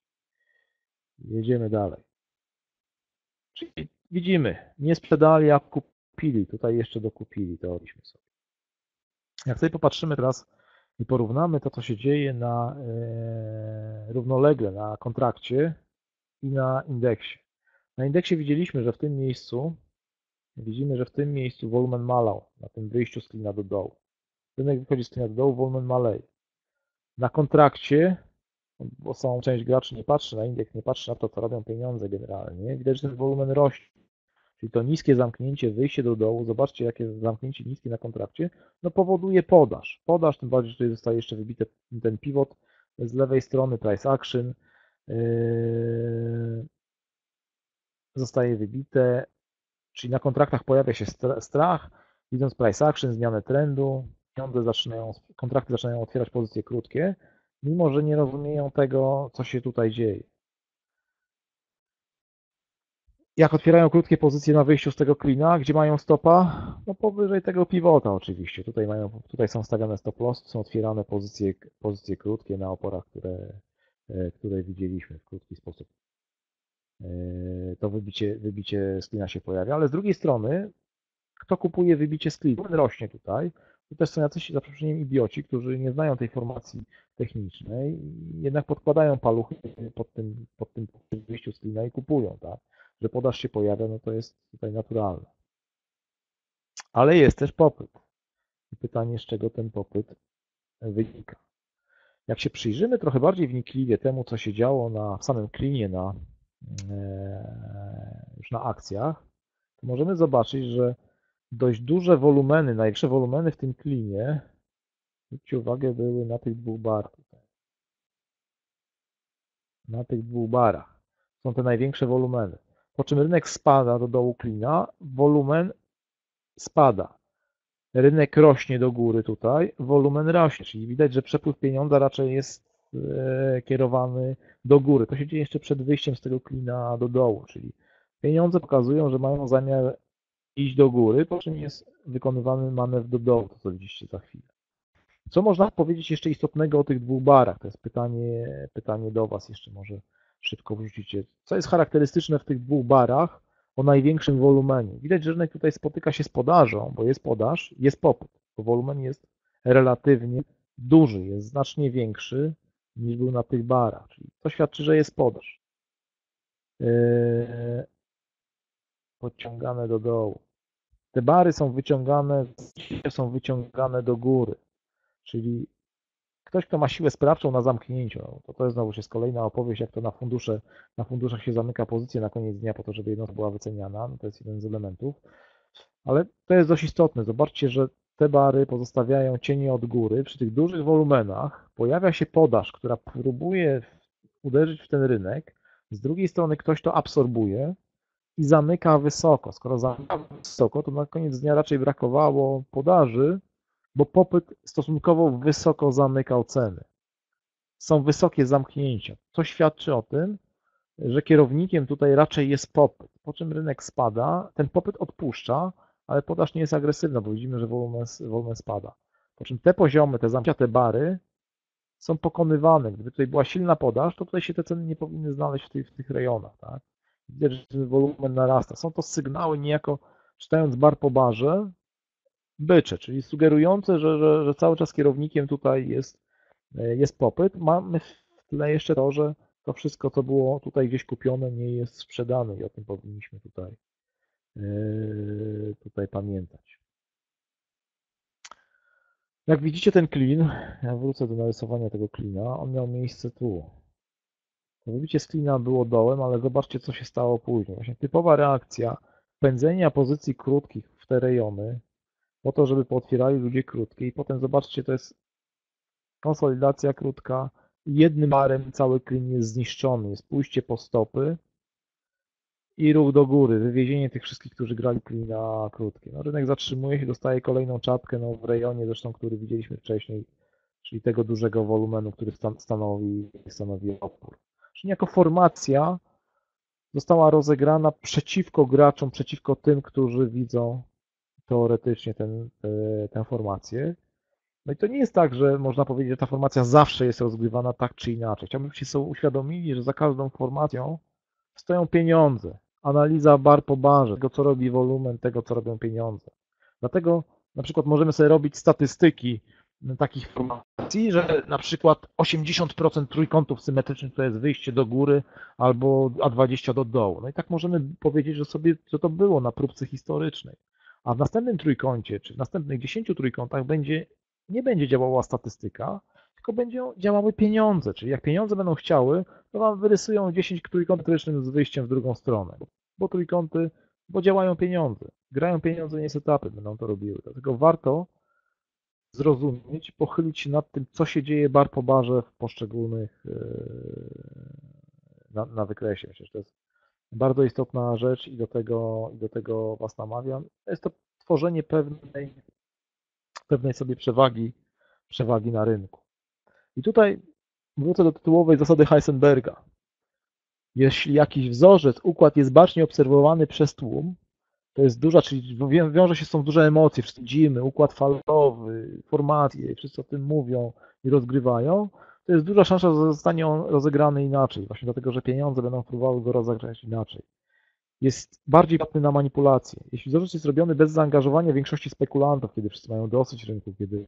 Jedziemy dalej. Czyli widzimy, nie sprzedali, a kupili. Tutaj jeszcze dokupili, to sobie. Jak sobie popatrzymy teraz i porównamy to, co się dzieje na e, równolegle na kontrakcie i na indeksie. Na indeksie widzieliśmy, że w tym miejscu widzimy, że w tym miejscu wolumen malał na tym wyjściu z klina do dołu. Rynek wychodzi z klina do dołu, wolumen maleje. Na kontrakcie, bo są część graczy nie patrzy na indeks, nie patrzy na to, co robią pieniądze generalnie, widać, że ten wolumen rośnie. Czyli to niskie zamknięcie, wyjście do dołu, zobaczcie jakie zamknięcie niskie na kontrakcie, no powoduje podaż. Podaż, tym bardziej, że tutaj zostaje jeszcze wybity ten pivot z lewej strony, price action, yy, zostaje wybite, czyli na kontraktach pojawia się strach, widząc price action, zmianę trendu, pieniądze zaczynają, kontrakty zaczynają otwierać pozycje krótkie, mimo że nie rozumieją tego, co się tutaj dzieje jak otwierają krótkie pozycje na wyjściu z tego klina, gdzie mają stopa? No powyżej tego pivota oczywiście. Tutaj, mają, tutaj są stawiane stop loss, są otwierane pozycje, pozycje krótkie na oporach, które, e, które widzieliśmy w krótki sposób. E, to wybicie, wybicie z klina się pojawia, ale z drugiej strony, kto kupuje wybicie z klina? Rośnie tutaj. To też są jacyś, za przeproszeniem, idioci, którzy nie znają tej formacji technicznej, jednak podkładają paluchy pod tym, pod tym wyjściu z klina i kupują, tak? Że podaż się pojawia, no to jest tutaj naturalne. Ale jest też popyt. I pytanie, z czego ten popyt wynika. Jak się przyjrzymy trochę bardziej wnikliwie temu, co się działo na, w samym klinie, na, e, już na akcjach, to możemy zobaczyć, że dość duże wolumeny, największe wolumeny w tym klinie, zwróćcie uwagę, były na tych dwóch barach. Na tych dwóch barach. Są te największe wolumeny po czym rynek spada do dołu klina, wolumen spada. Rynek rośnie do góry tutaj, wolumen rośnie, czyli widać, że przepływ pieniądza raczej jest e, kierowany do góry. To się dzieje jeszcze przed wyjściem z tego klina do dołu, czyli pieniądze pokazują, że mają zamiar iść do góry, po czym jest wykonywany manewr do dołu, to co widzicie za chwilę. Co można powiedzieć jeszcze istotnego o tych dwóch barach? To jest pytanie, pytanie do Was jeszcze może szybko wrzucicie. Co jest charakterystyczne w tych dwóch barach o największym wolumenie? Widać, że rynek tutaj spotyka się z podażą, bo jest podaż, jest popyt, bo wolumen jest relatywnie duży, jest znacznie większy niż był na tych barach, czyli to świadczy, że jest podaż. Yy, podciągane do dołu. Te bary są wyciągane, są wyciągane do góry, czyli Ktoś, kto ma siłę sprawczą na zamknięciu, no, to to jest znowu jest kolejna opowieść, jak to na, fundusze, na funduszach się zamyka pozycję na koniec dnia po to, żeby jednostka była wyceniana. No to jest jeden z elementów. Ale to jest dość istotne. Zobaczcie, że te bary pozostawiają cienie od góry. Przy tych dużych wolumenach pojawia się podaż, która próbuje uderzyć w ten rynek, z drugiej strony ktoś to absorbuje i zamyka wysoko. Skoro zamyka wysoko, to na koniec dnia raczej brakowało podaży, bo popyt stosunkowo wysoko zamykał ceny. Są wysokie zamknięcia. To świadczy o tym, że kierownikiem tutaj raczej jest popyt, po czym rynek spada, ten popyt odpuszcza, ale podaż nie jest agresywna, bo widzimy, że wolumen, wolumen spada. Po czym te poziomy, te zamknięte bary są pokonywane. Gdyby tutaj była silna podaż, to tutaj się te ceny nie powinny znaleźć w tych, w tych rejonach. Tak? Że ten wolumen narasta. Są to sygnały niejako, czytając bar po barze, bycze, czyli sugerujące, że, że, że cały czas kierownikiem tutaj jest, jest popyt. Mamy w tle jeszcze to, że to wszystko, co było tutaj gdzieś kupione, nie jest sprzedane i o tym powinniśmy tutaj, yy, tutaj pamiętać. Jak widzicie ten klin, ja wrócę do narysowania tego klina, on miał miejsce tu. To wybicie z klina było dołem, ale zobaczcie co się stało później. Właśnie typowa reakcja pędzenia pozycji krótkich w te rejony, po to, żeby pootwierali ludzie krótkie i potem zobaczcie, to jest konsolidacja krótka, jednym barem cały klin jest zniszczony, jest pójście po stopy i ruch do góry, wywiezienie tych wszystkich, którzy grali klina krótkie. No, rynek zatrzymuje się, dostaje kolejną czapkę no, w rejonie zresztą, który widzieliśmy wcześniej, czyli tego dużego wolumenu, który stanowi, stanowi opór. Czyli jako formacja została rozegrana przeciwko graczom, przeciwko tym, którzy widzą teoretycznie ten, te, tę formację. No i to nie jest tak, że można powiedzieć, że ta formacja zawsze jest rozgrywana tak czy inaczej. Chciałbym, żebyście sobie uświadomili, że za każdą formacją stoją pieniądze. Analiza bar po barze, tego co robi wolumen, tego co robią pieniądze. Dlatego na przykład możemy sobie robić statystyki takich formacji, że na przykład 80% trójkątów symetrycznych to jest wyjście do góry albo A20 do dołu. No i tak możemy powiedzieć, że sobie, że to było na próbce historycznej. A w następnym trójkącie, czy w następnych 10 trójkątach będzie nie będzie działała statystyka, tylko będą działały pieniądze. Czyli jak pieniądze będą chciały, to Wam wyrysują 10 trójkątów z wyjściem w drugą stronę. Bo trójkąty, bo działają pieniądze. Grają pieniądze, nie setupy będą to robiły. Dlatego warto zrozumieć, pochylić się nad tym, co się dzieje bar po barze w poszczególnych yy, na, na wykresie. Że to jest bardzo istotna rzecz i do tego, i do tego Was namawiam. Jest to tworzenie pewnej pewnej sobie przewagi, przewagi na rynku. I tutaj wrócę do tytułowej zasady Heisenberga. Jeśli jakiś wzorzec, układ jest bacznie obserwowany przez tłum, to jest duża, czyli wiąże się z tą duże emocje, wszyscy widzimy, układ falowy, formacje, wszyscy o tym mówią i rozgrywają, to jest duża szansa, że zostanie on rozegrany inaczej, właśnie dlatego, że pieniądze będą próbowały go rozegrać inaczej jest bardziej podatny na manipulacje. Jeśli wzorzec jest robiony bez zaangażowania większości spekulantów, kiedy wszyscy mają dosyć rynku, kiedy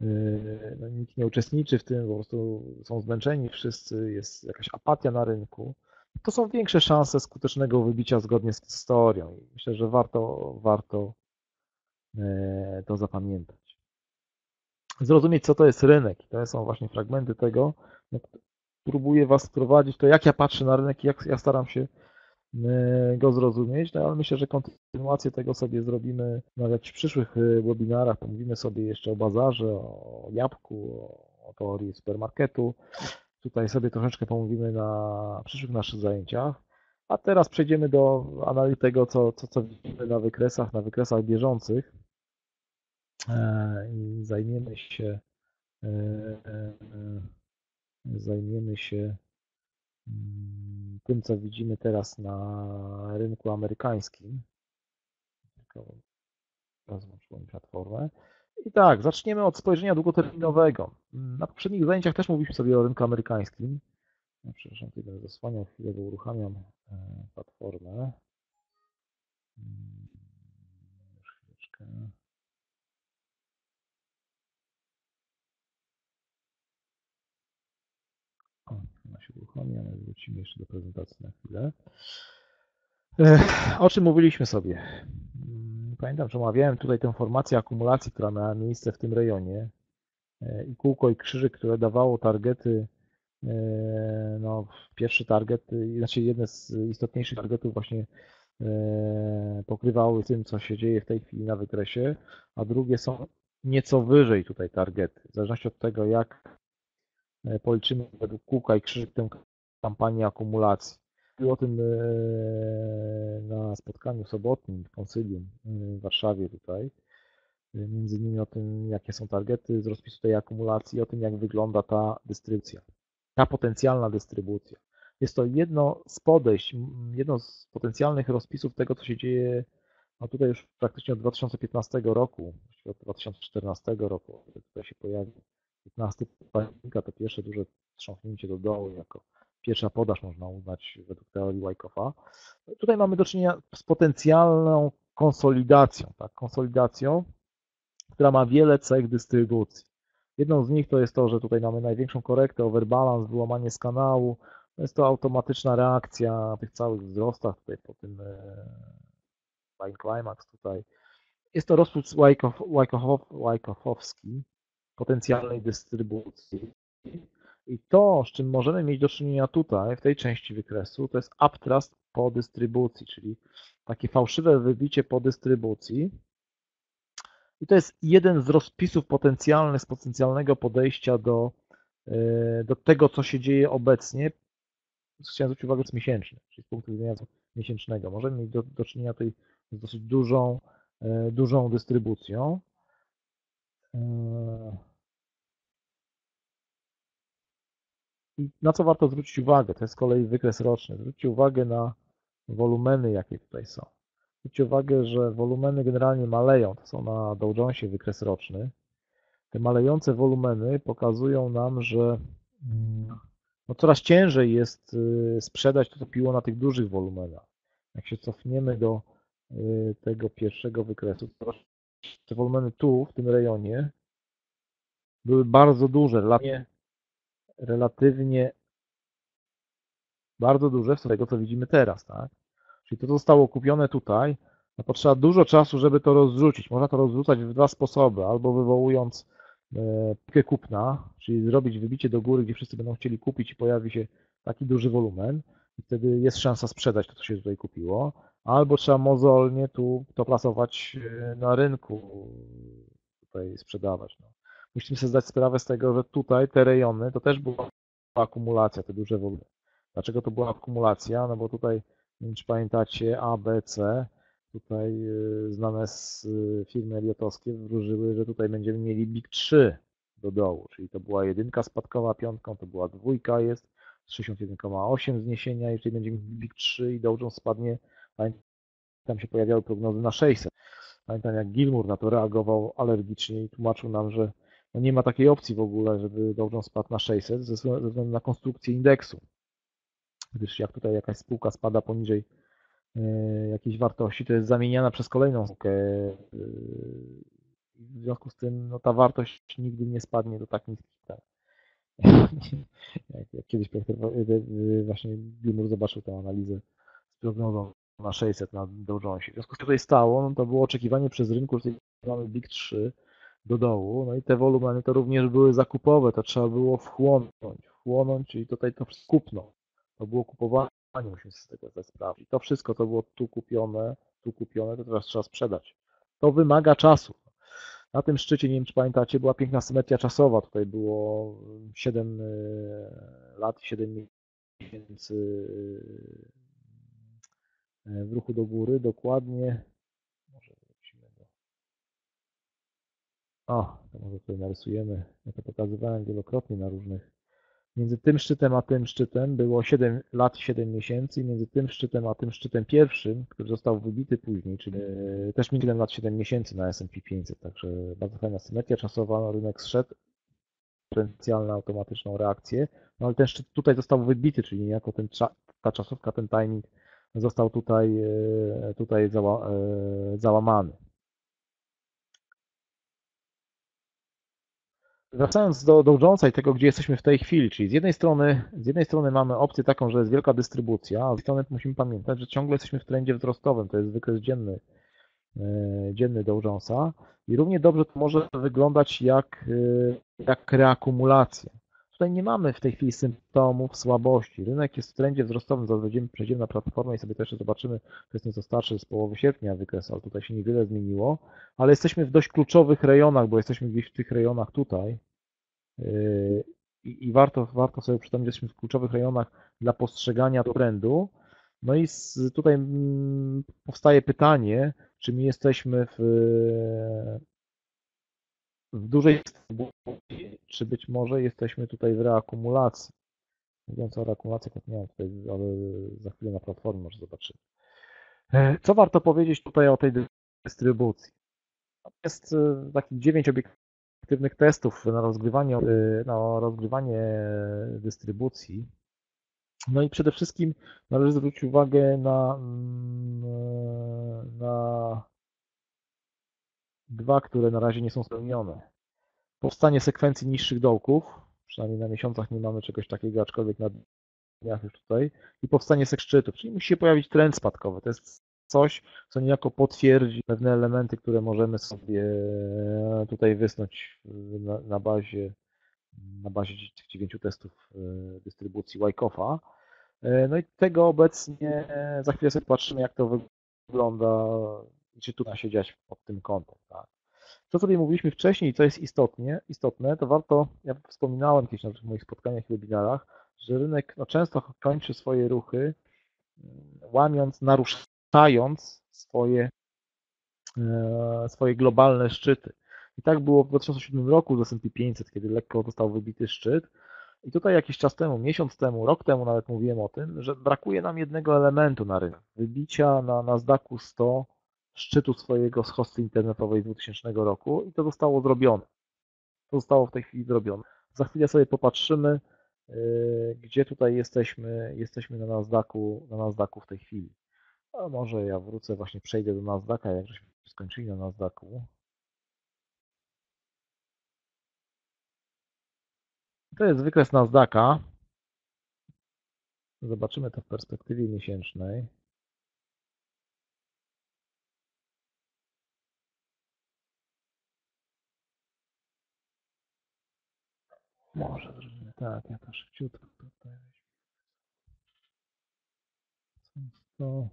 yy, no, nikt nie uczestniczy w tym, po prostu są zmęczeni wszyscy, jest jakaś apatia na rynku, to są większe szanse skutecznego wybicia zgodnie z historią. I myślę, że warto, warto yy, to zapamiętać. Zrozumieć, co to jest rynek. I to są właśnie fragmenty tego, próbuję Was wprowadzić, to jak ja patrzę na rynek i jak ja staram się E, go zrozumieć, no ale myślę, że kontynuację tego sobie zrobimy na jakichś przyszłych e, webinarach. Pomówimy sobie jeszcze o bazarze, o jabłku, o teorii supermarketu. Tutaj sobie troszeczkę pomówimy na przyszłych naszych zajęciach. A teraz przejdziemy do analizy tego, co, co, co widzimy na wykresach, na wykresach bieżących i zajmiemy się zajmiemy się mm, tym, co widzimy teraz na rynku amerykańskim. Rozłączyłem platformę. I tak, zaczniemy od spojrzenia długoterminowego. Na poprzednich zajęciach też mówiliśmy sobie o rynku amerykańskim. Ja przepraszam, tutaj będę zasłaniał chwilę, bo uruchamiam e, platformę. Mm, już chwileczkę. Ale wrócimy jeszcze do prezentacji na chwilę. O czym mówiliśmy sobie? Mm, pamiętam, że omawiałem tutaj tę formację akumulacji, która miała miejsce w tym rejonie e, i kółko i krzyżyk, które dawało targety, e, no, pierwszy target, znaczy jedne z istotniejszych targetów właśnie e, pokrywały tym, co się dzieje w tej chwili na wykresie, a drugie są nieco wyżej tutaj targety. W zależności od tego, jak policzymy według kółka i krzyżyk tę kampanii akumulacji. Mówił o tym e, na spotkaniu sobotnim w konsylium e, w Warszawie tutaj. E, Między innymi o tym, jakie są targety z rozpisu tej akumulacji, o tym, jak wygląda ta dystrybucja, ta potencjalna dystrybucja. Jest to jedno z podejść, jedno z potencjalnych rozpisów tego, co się dzieje no tutaj już praktycznie od 2015 roku, od 2014 roku, kiedy tutaj się pojawił 15 października, to pierwsze duże trząśnięcie do dołu jako pierwsza podaż można uznać według teorii Wyckofa. Tutaj mamy do czynienia z potencjalną konsolidacją, tak, konsolidacją, która ma wiele cech dystrybucji. Jedną z nich to jest to, że tutaj mamy największą korektę, overbalance, wyłamanie z kanału. Jest to automatyczna reakcja na tych całych wzrostach tutaj po tym e, line climax tutaj. Jest to rozpust Wyckoff, Wyckoff, Wyckoffowski potencjalnej dystrybucji. I to, z czym możemy mieć do czynienia tutaj, w tej części wykresu, to jest uptrust po dystrybucji, czyli takie fałszywe wybicie po dystrybucji. I to jest jeden z rozpisów potencjalnych, z potencjalnego podejścia do, e, do tego, co się dzieje obecnie. Chciałem zwrócić uwagę, z miesięczny, czyli z punktu widzenia miesięcznego. Możemy mieć do, do czynienia tutaj z dosyć dużą, e, dużą dystrybucją. I na co warto zwrócić uwagę? To jest z kolei wykres roczny. Zwróćcie uwagę na wolumeny, jakie tutaj są. Zwróćcie uwagę, że wolumeny generalnie maleją. To są na Dow Jonesie wykres roczny. Te malejące wolumeny pokazują nam, że no coraz ciężej jest y, sprzedać to, co piło na tych dużych wolumenach. Jak się cofniemy do y, tego pierwszego wykresu, te wolumeny tu, w tym rejonie, były bardzo duże, relatywnie, relatywnie bardzo duże z tego, co widzimy teraz, tak? Czyli to, zostało kupione tutaj, no potrzeba dużo czasu, żeby to rozrzucić. Można to rozrzucać w dwa sposoby, albo wywołując piłkę kupna, czyli zrobić wybicie do góry, gdzie wszyscy będą chcieli kupić i pojawi się taki duży wolumen i wtedy jest szansa sprzedać to, co się tutaj kupiło, albo trzeba mozolnie tu to plasować na rynku, tutaj sprzedawać. No. Musimy sobie zdać sprawę z tego, że tutaj te rejony to też była akumulacja, te duże wolumeny. Dlaczego to była akumulacja? No bo tutaj, nie wiem czy pamiętacie, A, B, C, tutaj znane z firmy Eliotowskie wróżyły, że tutaj będziemy mieli BIG 3 do dołu, czyli to była jedynka spadkowa piątką, to była dwójka jest, 61,8 zniesienia, jeżeli będziemy mieli BIG 3 i Dow spadnie, tam się pojawiały prognozy na 600. Pamiętam jak Gilmour na to reagował alergicznie i tłumaczył nam, że no nie ma takiej opcji w ogóle, żeby Dow Jones spadł na 600 ze względu na konstrukcję indeksu. Gdyż jak tutaj jakaś spółka spada poniżej jakiejś wartości, to jest zamieniana przez kolejną spółkę. W związku z tym no, ta wartość nigdy nie spadnie do tak niskich cen. Jak, jak kiedyś właśnie Gilmour zobaczył tę analizę z prognozą na 600 na Dow Jonesie. W związku z tym, co tutaj stało, no, to było oczekiwanie przez rynku, że mamy Big 3 do dołu, no i te wolumeny to również były zakupowe, to trzeba było wchłonąć, wchłonąć, czyli tutaj to kupno. To było kupowanie, musimy z tego. I to wszystko, to było tu kupione, tu kupione, to teraz trzeba sprzedać. To wymaga czasu. Na tym szczycie, nie wiem czy pamiętacie, była piękna symetria czasowa. Tutaj było 7 lat, 7 miesięcy w ruchu do góry, dokładnie. Może wrócimy do. O, to może tutaj narysujemy. Ja to pokazywałem wielokrotnie na różnych. Między tym szczytem a tym szczytem było 7 lat, 7 miesięcy i między tym szczytem a tym szczytem pierwszym, który został wybity później, czyli też między 7 lat, 7 miesięcy na S&P 500, także bardzo fajna symetria czasowa, rynek zszedł, potencjalną automatyczną reakcję, no ale ten szczyt tutaj został wybity, czyli niejako ten, ta czasówka, ten timing został tutaj, tutaj zała, załamany. Wracając do Dow Jonesa i tego, gdzie jesteśmy w tej chwili, czyli z jednej strony, z jednej strony mamy opcję taką, że jest wielka dystrybucja, a z drugiej strony musimy pamiętać, że ciągle jesteśmy w trendzie wzrostowym, to jest wykres dzienny, dzienny Dow Jonesa i równie dobrze to może wyglądać jak, jak reakumulacja. Tutaj nie mamy w tej chwili symptomów słabości. Rynek jest w trendzie wzrostowym, zaraz przejdziemy na platformę i sobie też zobaczymy, to jest nieco starszy z połowy sierpnia wykres, ale tutaj się niewiele zmieniło, ale jesteśmy w dość kluczowych rejonach, bo jesteśmy gdzieś w tych rejonach tutaj i, i warto, warto sobie przypomnieć, że jesteśmy w kluczowych rejonach dla postrzegania trendu. No i z, tutaj mm, powstaje pytanie, czy my jesteśmy w, w dużej dystrybucji, czy być może jesteśmy tutaj w reakumulacji. Mówiąc o reakumulacji, nie mam tutaj, ale za chwilę na platformie może zobaczymy. E, Co warto powiedzieć tutaj o tej dystrybucji? Jest e, takich dziewięć obiektywnych testów na rozgrywanie, e, na rozgrywanie dystrybucji. No i przede wszystkim należy zwrócić uwagę na, mm, na dwa, które na razie nie są spełnione. Powstanie sekwencji niższych dołków, przynajmniej na miesiącach nie mamy czegoś takiego, aczkolwiek na dniach już tutaj, i powstanie sek szczytów, czyli musi się pojawić trend spadkowy. To jest coś, co niejako potwierdzi pewne elementy, które możemy sobie tutaj wysnuć na, na bazie na bazie tych dziewięciu testów e, dystrybucji Wyckoff'a. E, No i tego obecnie e, za chwilę sobie patrzymy, jak to wygląda, czy tu da się dziać pod tym kątem. Tak. To, co sobie mówiliśmy wcześniej, co jest istotnie, istotne, to warto, ja wspominałem kiedyś na moich spotkaniach i webinarach, że rynek no, często kończy swoje ruchy, łamiąc, naruszając swoje, swoje globalne szczyty. I tak było w 2007 roku z S&P 500, kiedy lekko został wybity szczyt. I tutaj jakiś czas temu, miesiąc temu, rok temu nawet mówiłem o tym, że brakuje nam jednego elementu na rynku. Wybicia na Nasdaqu 100 szczytu swojego z hosty internetowej z 2000 roku i to zostało zrobione. To zostało w tej chwili zrobione. Za chwilę sobie popatrzymy, gdzie tutaj jesteśmy, jesteśmy na Nasdaqu, na Nasdaqu w tej chwili. A może ja wrócę, właśnie przejdę do Nasdaqa, jak żeśmy skończyli na Nasdaqu. To jest wykres Nasdaqa. Zobaczymy to w perspektywie miesięcznej. Może zrobimy tak, ja to szybciutko tutaj. To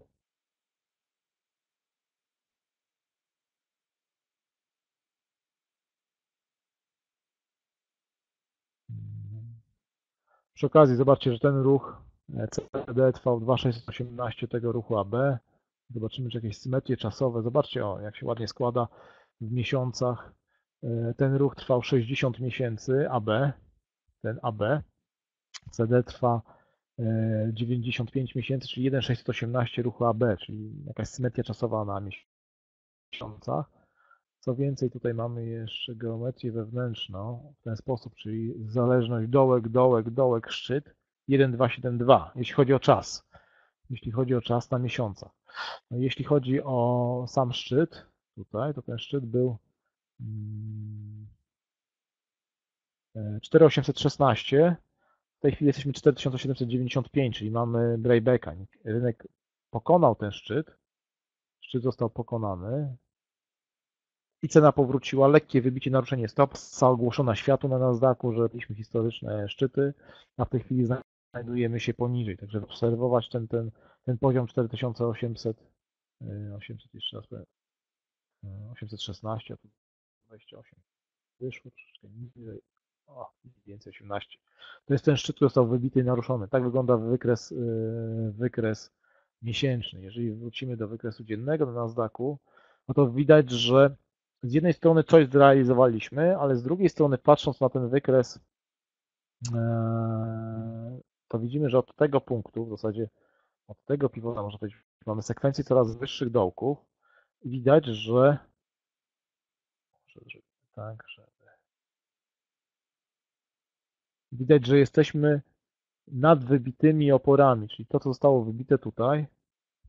Przy okazji zobaczcie, że ten ruch CD trwał 2618 tego ruchu AB. Zobaczymy, czy jakieś symetrie czasowe. Zobaczcie, o, jak się ładnie składa w miesiącach. Ten ruch trwał 60 miesięcy AB, ten AB. CD trwa 95 miesięcy, czyli 1,618 ruchu AB, czyli jakaś symetria czasowa na miesiącach. Co więcej, tutaj mamy jeszcze geometrię wewnętrzną w ten sposób, czyli zależność dołek, dołek, dołek, szczyt 1,272, jeśli chodzi o czas. Jeśli chodzi o czas na miesiącach. No, jeśli chodzi o sam szczyt, tutaj, to ten szczyt był 4816. W tej chwili jesteśmy 4795, czyli mamy breakbacka. Rynek pokonał ten szczyt. Szczyt został pokonany i cena powróciła, lekkie wybicie, naruszenie stop, ogłoszona światu na Nasdaqu, że mieliśmy historyczne szczyty, a w tej chwili znajdujemy się poniżej, także obserwować ten, ten, ten poziom 4800, 800 jeszcze raz powiem, 816, a tu 28, wyszło troszeczkę niżej, o, więcej 18. To jest ten szczyt, który został wybity i naruszony. Tak wygląda wykres, wykres miesięczny. Jeżeli wrócimy do wykresu dziennego na Nasdaqu, no to widać, że z jednej strony coś zrealizowaliśmy, ale z drugiej strony patrząc na ten wykres, to widzimy, że od tego punktu, w zasadzie od tego pivota, można powiedzieć, mamy sekwencję coraz wyższych dołków i widać, że tak, żeby widać, że jesteśmy nad wybitymi oporami, czyli to, co zostało wybite tutaj,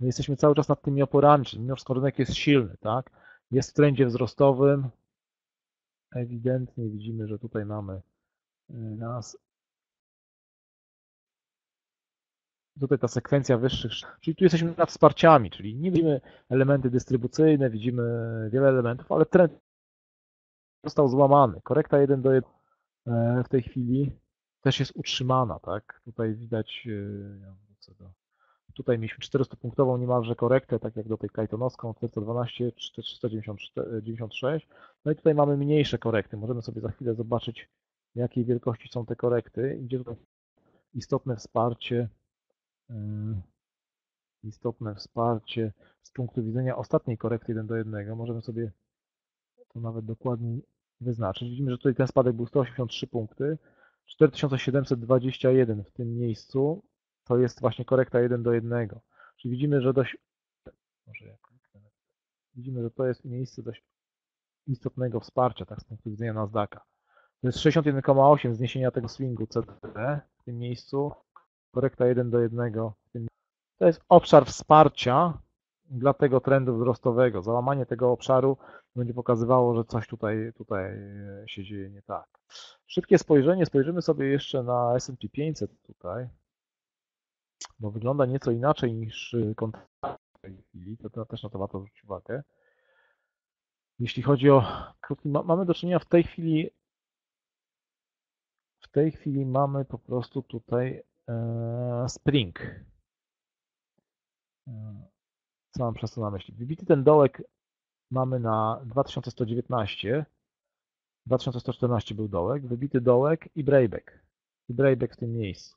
my jesteśmy cały czas nad tymi oporami, czyli mimo wszystko rynek jest silny, tak? Jest w trendzie wzrostowym. Ewidentnie widzimy, że tutaj mamy nas. Tutaj ta sekwencja wyższych, czyli tu jesteśmy nad wsparciami, czyli nie widzimy elementy dystrybucyjne, widzimy wiele elementów, ale trend został złamany. Korekta 1 do 1 w tej chwili też jest utrzymana, tak? Tutaj widać, do Tutaj mieliśmy 400-punktową niemalże korektę, tak jak do tej Claytonowską, 412, 496. No i tutaj mamy mniejsze korekty. Możemy sobie za chwilę zobaczyć, jakiej wielkości są te korekty. Idzie tutaj istotne wsparcie, yy, istotne wsparcie z punktu widzenia ostatniej korekty 1 do 1. Możemy sobie to nawet dokładniej wyznaczyć. Widzimy, że tutaj ten spadek był 183 punkty, 4721 w tym miejscu to jest właśnie korekta 1 do 1. Czyli widzimy, że dość może jak widzimy, że to jest miejsce dość istotnego wsparcia, tak z punktu widzenia Nasdaqa. To jest 61,8 zniesienia tego swingu CDD w tym miejscu, korekta 1 do 1 w tym To jest obszar wsparcia dla tego trendu wzrostowego. Załamanie tego obszaru będzie pokazywało, że coś tutaj, tutaj się dzieje nie tak. Szybkie spojrzenie, spojrzymy sobie jeszcze na S&P 500 tutaj, bo wygląda nieco inaczej niż kontrakt w tej chwili, to, to też na to warto zwrócić uwagę. Jeśli chodzi o krótki, mamy do czynienia w tej chwili w tej chwili mamy po prostu tutaj e, spring. E, co mam przez to na myśli? Wybity ten dołek mamy na 2119. 2114 był dołek, wybity dołek i breakback. I breakback w tym miejscu.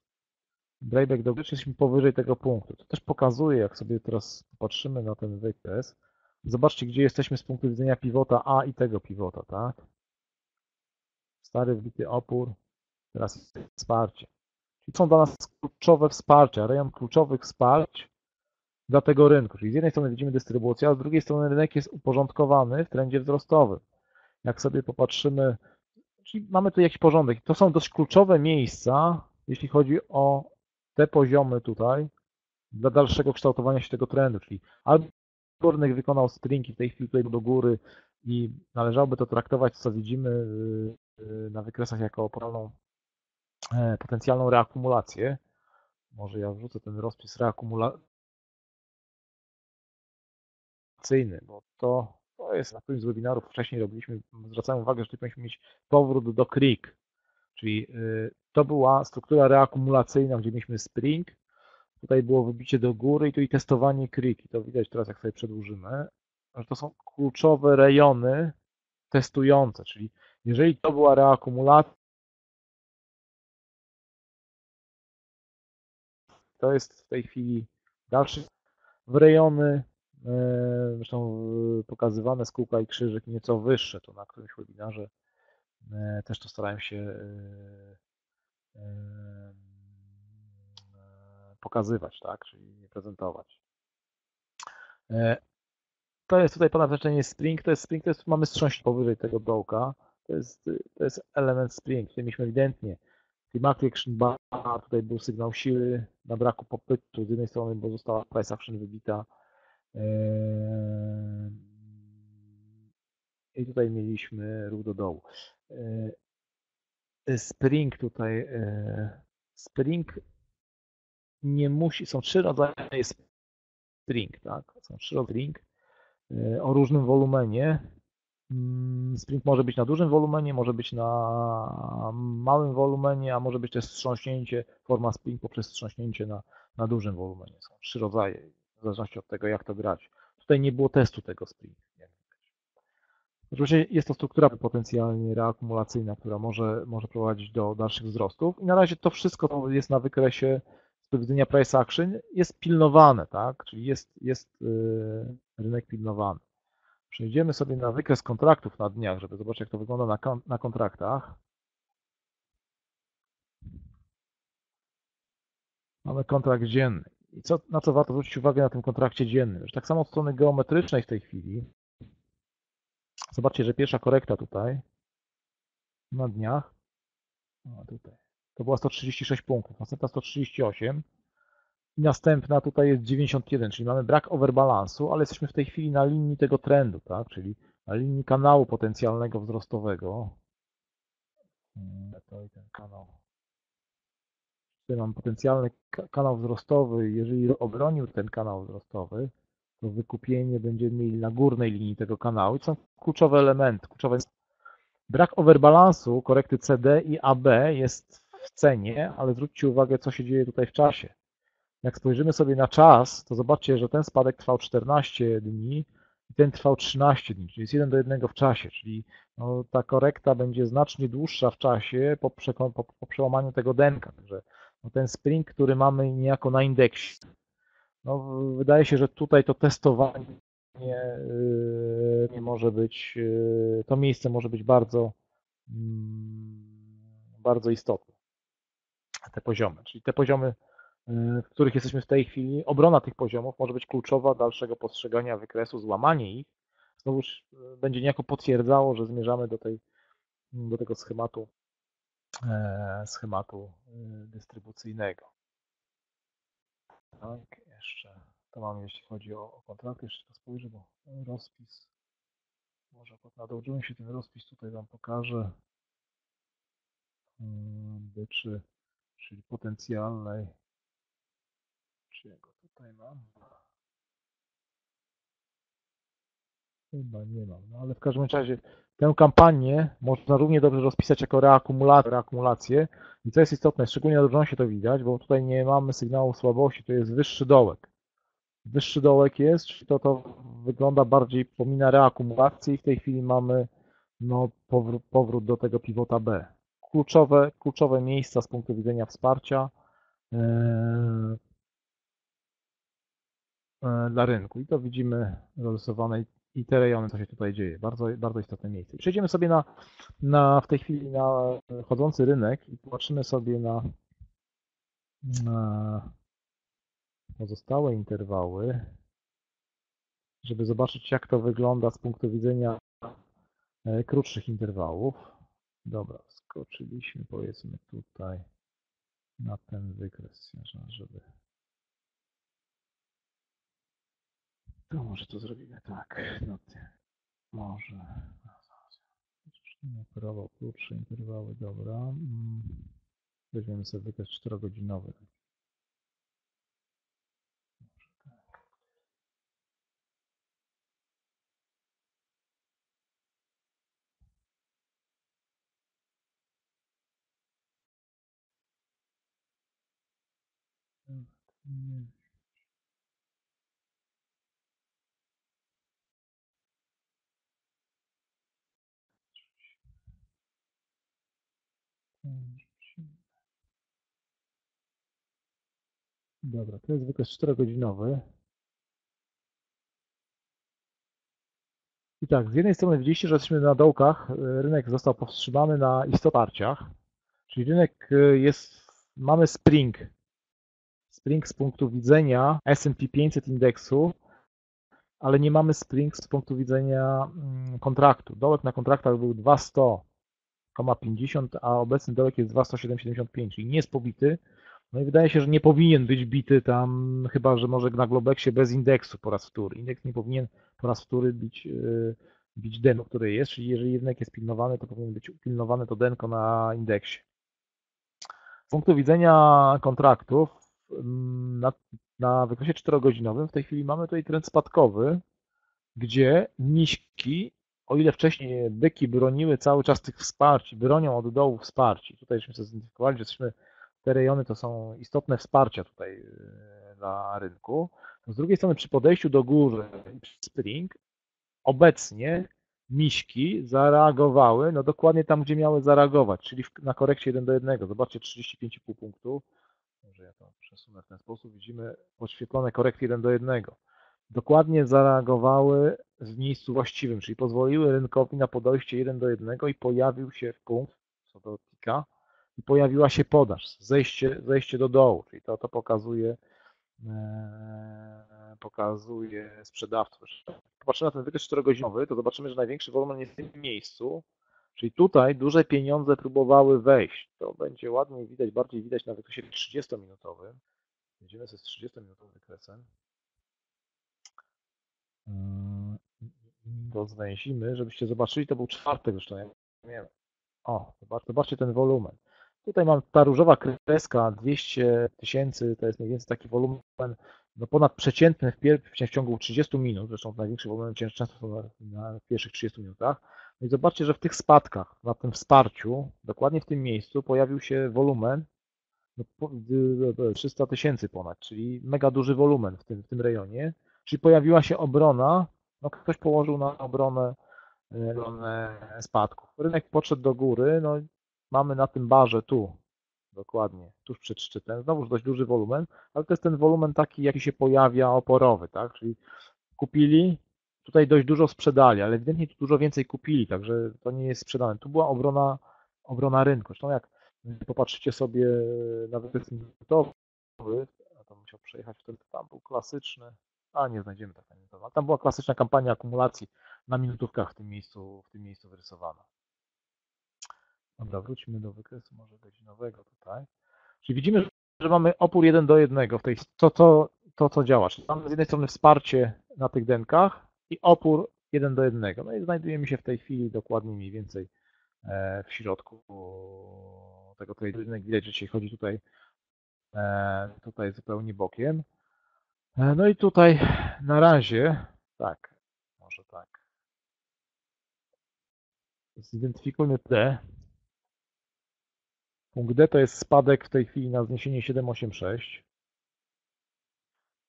Breakback do jesteśmy powyżej tego punktu. To też pokazuje, jak sobie teraz popatrzymy na ten wykres. Zobaczcie, gdzie jesteśmy z punktu widzenia pivota A i tego pivota, tak? Stary wbity opór, teraz wsparcie. Czyli są dla nas kluczowe wsparcia, rejon kluczowych wsparć dla tego rynku. Czyli z jednej strony widzimy dystrybucję, a z drugiej strony rynek jest uporządkowany w trendzie wzrostowym. Jak sobie popatrzymy, czyli mamy tu jakiś porządek. To są dość kluczowe miejsca, jeśli chodzi o te poziomy tutaj, dla dalszego kształtowania się tego trendu, czyli albo górnych wykonał springi w tej chwili tutaj do góry i należałoby to traktować, co widzimy y, y, na wykresach jako e, potencjalną reakumulację. Może ja wrzucę ten rozpis reakumulacji bo to, to jest na którymś z webinarów wcześniej robiliśmy, zwracałem uwagę, że tutaj powinniśmy mieć powrót do creek, czyli y, to była struktura reakumulacyjna, gdzie mieliśmy spring, tutaj było wybicie do góry i tu i testowanie creek. I to widać teraz, jak sobie przedłużymy, że to są kluczowe rejony testujące, czyli jeżeli to była reakumulacja, to jest w tej chwili dalszy w rejony zresztą e, pokazywane z kółka i krzyżyk nieco wyższe, to na którymś webinarze. E, też to starałem się pokazywać, tak, czyli prezentować. To jest tutaj ponad znaczenie spring, to jest spring, to jest, mamy strząść powyżej tego dołka, to jest, to jest element spring, tutaj mieliśmy ewidentnie Climatic Action Bar, tutaj był sygnał siły na braku popytu, z jednej strony, bo została price action wybita, i tutaj mieliśmy ruch do dołu. Spring tutaj, spring nie musi, są trzy rodzaje spring, tak? Są trzy rodzaje spring o różnym wolumenie. Mm, spring może być na dużym wolumenie, może być na małym wolumenie, a może być też wstrząśnięcie, forma spring poprzez wstrząśnięcie na, na dużym wolumenie. Są trzy rodzaje w zależności od tego, jak to grać. Tutaj nie było testu tego spring. Oczywiście jest to struktura potencjalnie reakumulacyjna, która może, może prowadzić do dalszych wzrostów i na razie to wszystko, co jest na wykresie z widzenia price action, jest pilnowane, tak? Czyli jest, jest yy, rynek pilnowany. Przejdziemy sobie na wykres kontraktów na dniach, żeby zobaczyć, jak to wygląda na, na kontraktach. Mamy kontrakt dzienny. I co, na co warto zwrócić uwagę na tym kontrakcie dziennym? Tak samo od strony geometrycznej w tej chwili, zobaczcie, że pierwsza korekta tutaj na dniach, tutaj, to była 136 punktów, następna 138 i następna tutaj jest 91, czyli mamy brak overbalansu, ale jesteśmy w tej chwili na linii tego trendu, tak? czyli na linii kanału potencjalnego wzrostowego. Hmm, to i ten kanał mam potencjalny kanał wzrostowy, jeżeli obronił ten kanał wzrostowy, to wykupienie będziemy mieli na górnej linii tego kanału i są kluczowe elementy. Kluczowe Brak overbalansu korekty CD i AB jest w cenie, ale zwróćcie uwagę, co się dzieje tutaj w czasie. Jak spojrzymy sobie na czas, to zobaczcie, że ten spadek trwał 14 dni i ten trwał 13 dni, czyli jest jeden do jednego w czasie, czyli no, ta korekta będzie znacznie dłuższa w czasie po, po, po przełamaniu tego denka. Także ten spring, który mamy niejako na indeksie, no, wydaje się, że tutaj to testowanie yy, nie może być, yy, to miejsce może być bardzo, mm, bardzo istotne. Te poziomy, czyli te poziomy, yy, w których jesteśmy w tej chwili, obrona tych poziomów może być kluczowa dalszego postrzegania wykresu, złamanie ich, znowuż będzie niejako potwierdzało, że zmierzamy do, tej, do tego schematu, schematu yy, dystrybucyjnego. Tak, jeszcze to mamy, jeśli chodzi o, o kontrakty, jeszcze to spojrzę, bo rozpis, może nadążyłem się ten rozpis tutaj Wam pokażę, Mm, byczy, czyli potencjalnej, czy ja go tutaj mam? Chyba nie mam, no ale w każdym razie tę kampanię można równie dobrze rozpisać jako reakumula- reakumulację i co jest istotne, szczególnie na drżą się to widać, bo tutaj nie mamy sygnału słabości, to jest wyższy dołek. Wyższy dołek jest, czyli to, to wygląda bardziej, pomina reakumulację i w tej chwili mamy no, powrót, powrót do tego pivota B. Kluczowe, kluczowe miejsca z punktu widzenia wsparcia e, e, dla rynku i to widzimy zarysowane i te rejony, co się tutaj dzieje. Bardzo, bardzo istotne miejsce. Przejdziemy sobie na, na w tej chwili na chodzący rynek i popatrzymy sobie na, na pozostałe interwały, żeby zobaczyć, jak to wygląda z punktu widzenia e, krótszych interwałów. Dobra, skoczyliśmy powiedzmy tutaj na ten wykres, żeby to może to zrobimy tak. No ty, może. Operował krótsze interwały, dobra. Mm. Weźmiemy sobie wykres 4-godzinowy. Nie. Dobra, to jest wykres 4-godzinowy. I tak, z jednej strony widzieliście, że jesteśmy na dołkach, rynek został powstrzymany na istoparciach, czyli rynek y, jest, mamy spring. Spring z punktu widzenia S&P 500 indeksu, ale nie mamy spring z punktu widzenia mm, kontraktu. Dołek na kontraktach był 200,50, a obecny dołek jest 207,75, czyli nie jest pobity. No i wydaje się, że nie powinien być bity tam, chyba że może na Globexie bez indeksu po raz wtóry. Indeks nie powinien po raz wtóry bić, yy, bić deno, który jest, czyli jeżeli jednak jest pilnowany, to powinien być pilnowane to denko na indeksie. Z punktu widzenia kontraktów mm, na, na wykresie 4-godzinowym w tej chwili mamy tutaj trend spadkowy, gdzie niski, o ile wcześniej byki broniły cały czas tych wsparć, bronią od dołu wsparci. Tutaj żeśmy sobie zidentyfikowali, że jesteśmy te rejony to są istotne wsparcia tutaj yy, dla rynku. Z drugiej strony przy podejściu do góry spring obecnie miśki zareagowały no dokładnie tam, gdzie miały zareagować, czyli na korekcie 1 do 1. Zobaczcie 35,5 punktów. Może ja to przesunę w ten sposób. Widzimy podświetlone korekty 1 do 1. Dokładnie zareagowały w miejscu właściwym, czyli pozwoliły rynkowi na podejście 1 do 1 i pojawił się punkt, co do tika, i pojawiła się podaż, zejście, zejście do dołu, czyli to, to pokazuje, e, pokazuje sprzedawców. Popatrzymy na ten wykres 4-godzinowy, to zobaczymy, że największy wolumen jest w tym miejscu, czyli tutaj duże pieniądze próbowały wejść. To będzie ładniej widać, bardziej widać na wykresie 30-minutowym. Jedziemy ze 30-minutowym wykresem. To zwęzimy, żebyście zobaczyli, to był czwartek zresztą, ja nie wiem. O, zobaczcie ten wolumen. Tutaj mam ta różowa kreska 200 tysięcy, to jest mniej więcej taki wolumen no ponadprzeciętny w, w ciągu 30 minut, zresztą największy wolumen często są na pierwszych 30 minutach. No i zobaczcie, że w tych spadkach, na tym wsparciu, dokładnie w tym miejscu pojawił się wolumen no, 300 tysięcy ponad, czyli mega duży wolumen w tym, w tym rejonie, czyli pojawiła się obrona No ktoś położył na obronę, e, obronę spadków. Rynek podszedł do góry, no mamy na tym barze tu, dokładnie, tuż przed szczytem, znowuż dość duży wolumen, ale to jest ten wolumen taki, jaki się pojawia oporowy, tak, czyli kupili, tutaj dość dużo sprzedali, ale ewidentnie tu dużo więcej kupili, także to nie jest sprzedane. Tu była obrona, obrona rynku. Zresztą jak popatrzycie sobie na wykres minutowy, a to musiał przejechać wtedy, tam był klasyczny, a nie znajdziemy takiego minutowa. Tam była klasyczna kampania akumulacji na minutówkach w tym miejscu, w tym miejscu wyrysowana. Dobra, wróćmy do wykresu może godzinowego tutaj. Czyli widzimy, że mamy opór 1 do 1 w tej, to, to, to co działa. Czyli mamy z jednej strony wsparcie na tych denkach i opór 1 do 1. No i znajdujemy się w tej chwili dokładnie mniej więcej e, w środku tego rynek. Widać, że się chodzi tutaj, e, tutaj zupełnie bokiem. E, no i tutaj na razie, tak, może tak. Zidentyfikujmy D. Punkt D to jest spadek w tej chwili na zniesienie 786.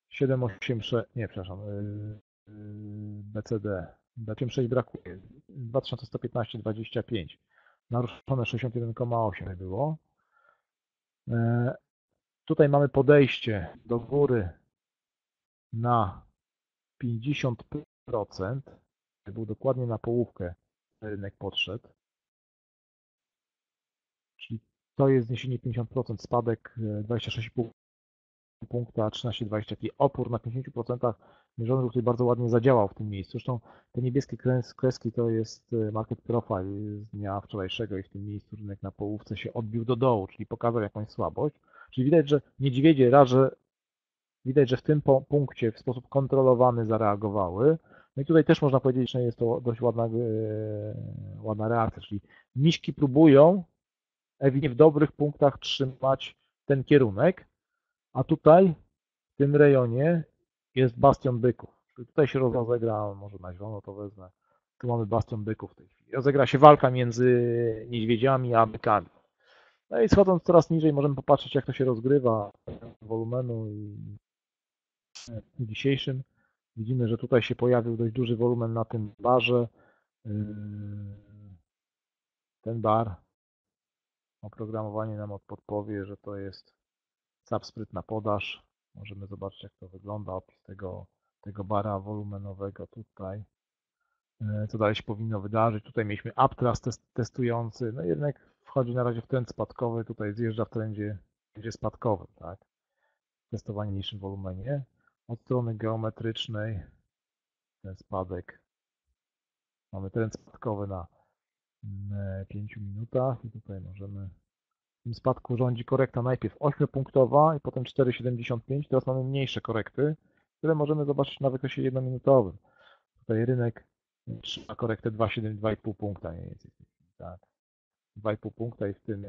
786, nie, przepraszam, BCD. BCM6 brakuje. 2115-25. Naruszone 61,8 było. E, tutaj mamy podejście do góry na 50%. Był dokładnie na połówkę rynek podszedł. Czyli to jest zniesienie 50%, spadek 26,5 punkta 13,20 opór na 50% mierzony tutaj bardzo ładnie zadziałał w tym miejscu. Zresztą te niebieskie kreski to jest e, market profile z dnia wczorajszego i w tym miejscu rynek na połówce się odbił do dołu, czyli pokazał jakąś słabość. Czyli widać, że niedźwiedzie raz, że widać, że w tym punkcie w sposób kontrolowany zareagowały. No i tutaj też można powiedzieć, że jest to dość ładna, e, ładna reakcja, czyli miśki próbują ewidentnie w dobrych punktach trzymać ten kierunek, a tutaj w tym rejonie jest bastion byków. Czyli tutaj się rozegra, może na zielono to wezmę. Tu mamy bastion byków w tej chwili. Rozegra się walka między niedźwiedziami a bykami. No i schodząc coraz niżej możemy popatrzeć jak to się rozgrywa wolumenu i w dzisiejszym. Widzimy, że tutaj się pojawił dość duży wolumen na tym barze. Yy, ten bar oprogramowanie nam podpowie, że to jest subspryt na podaż. Możemy zobaczyć, jak to wygląda, opis tego, tego bara wolumenowego tutaj. E, co dalej się powinno wydarzyć? Tutaj mieliśmy uptrust test, testujący, no jednak wchodzi na razie w trend spadkowy, tutaj zjeżdża w trendzie, trendzie spadkowym, tak? Testowanie w mniejszym wolumenie. Od strony geometrycznej ten spadek. Mamy trend spadkowy na 5 mm, minutach i tutaj możemy w tym spadku rządzi korekta najpierw 8-punktowa i potem 4,75. Teraz mamy mniejsze korekty, które możemy zobaczyć na wykresie jednominutowym. Tutaj rynek trzyma korektę 2,7-2,5 punkta mniej więcej. Tak. 2,5 punkta i w tym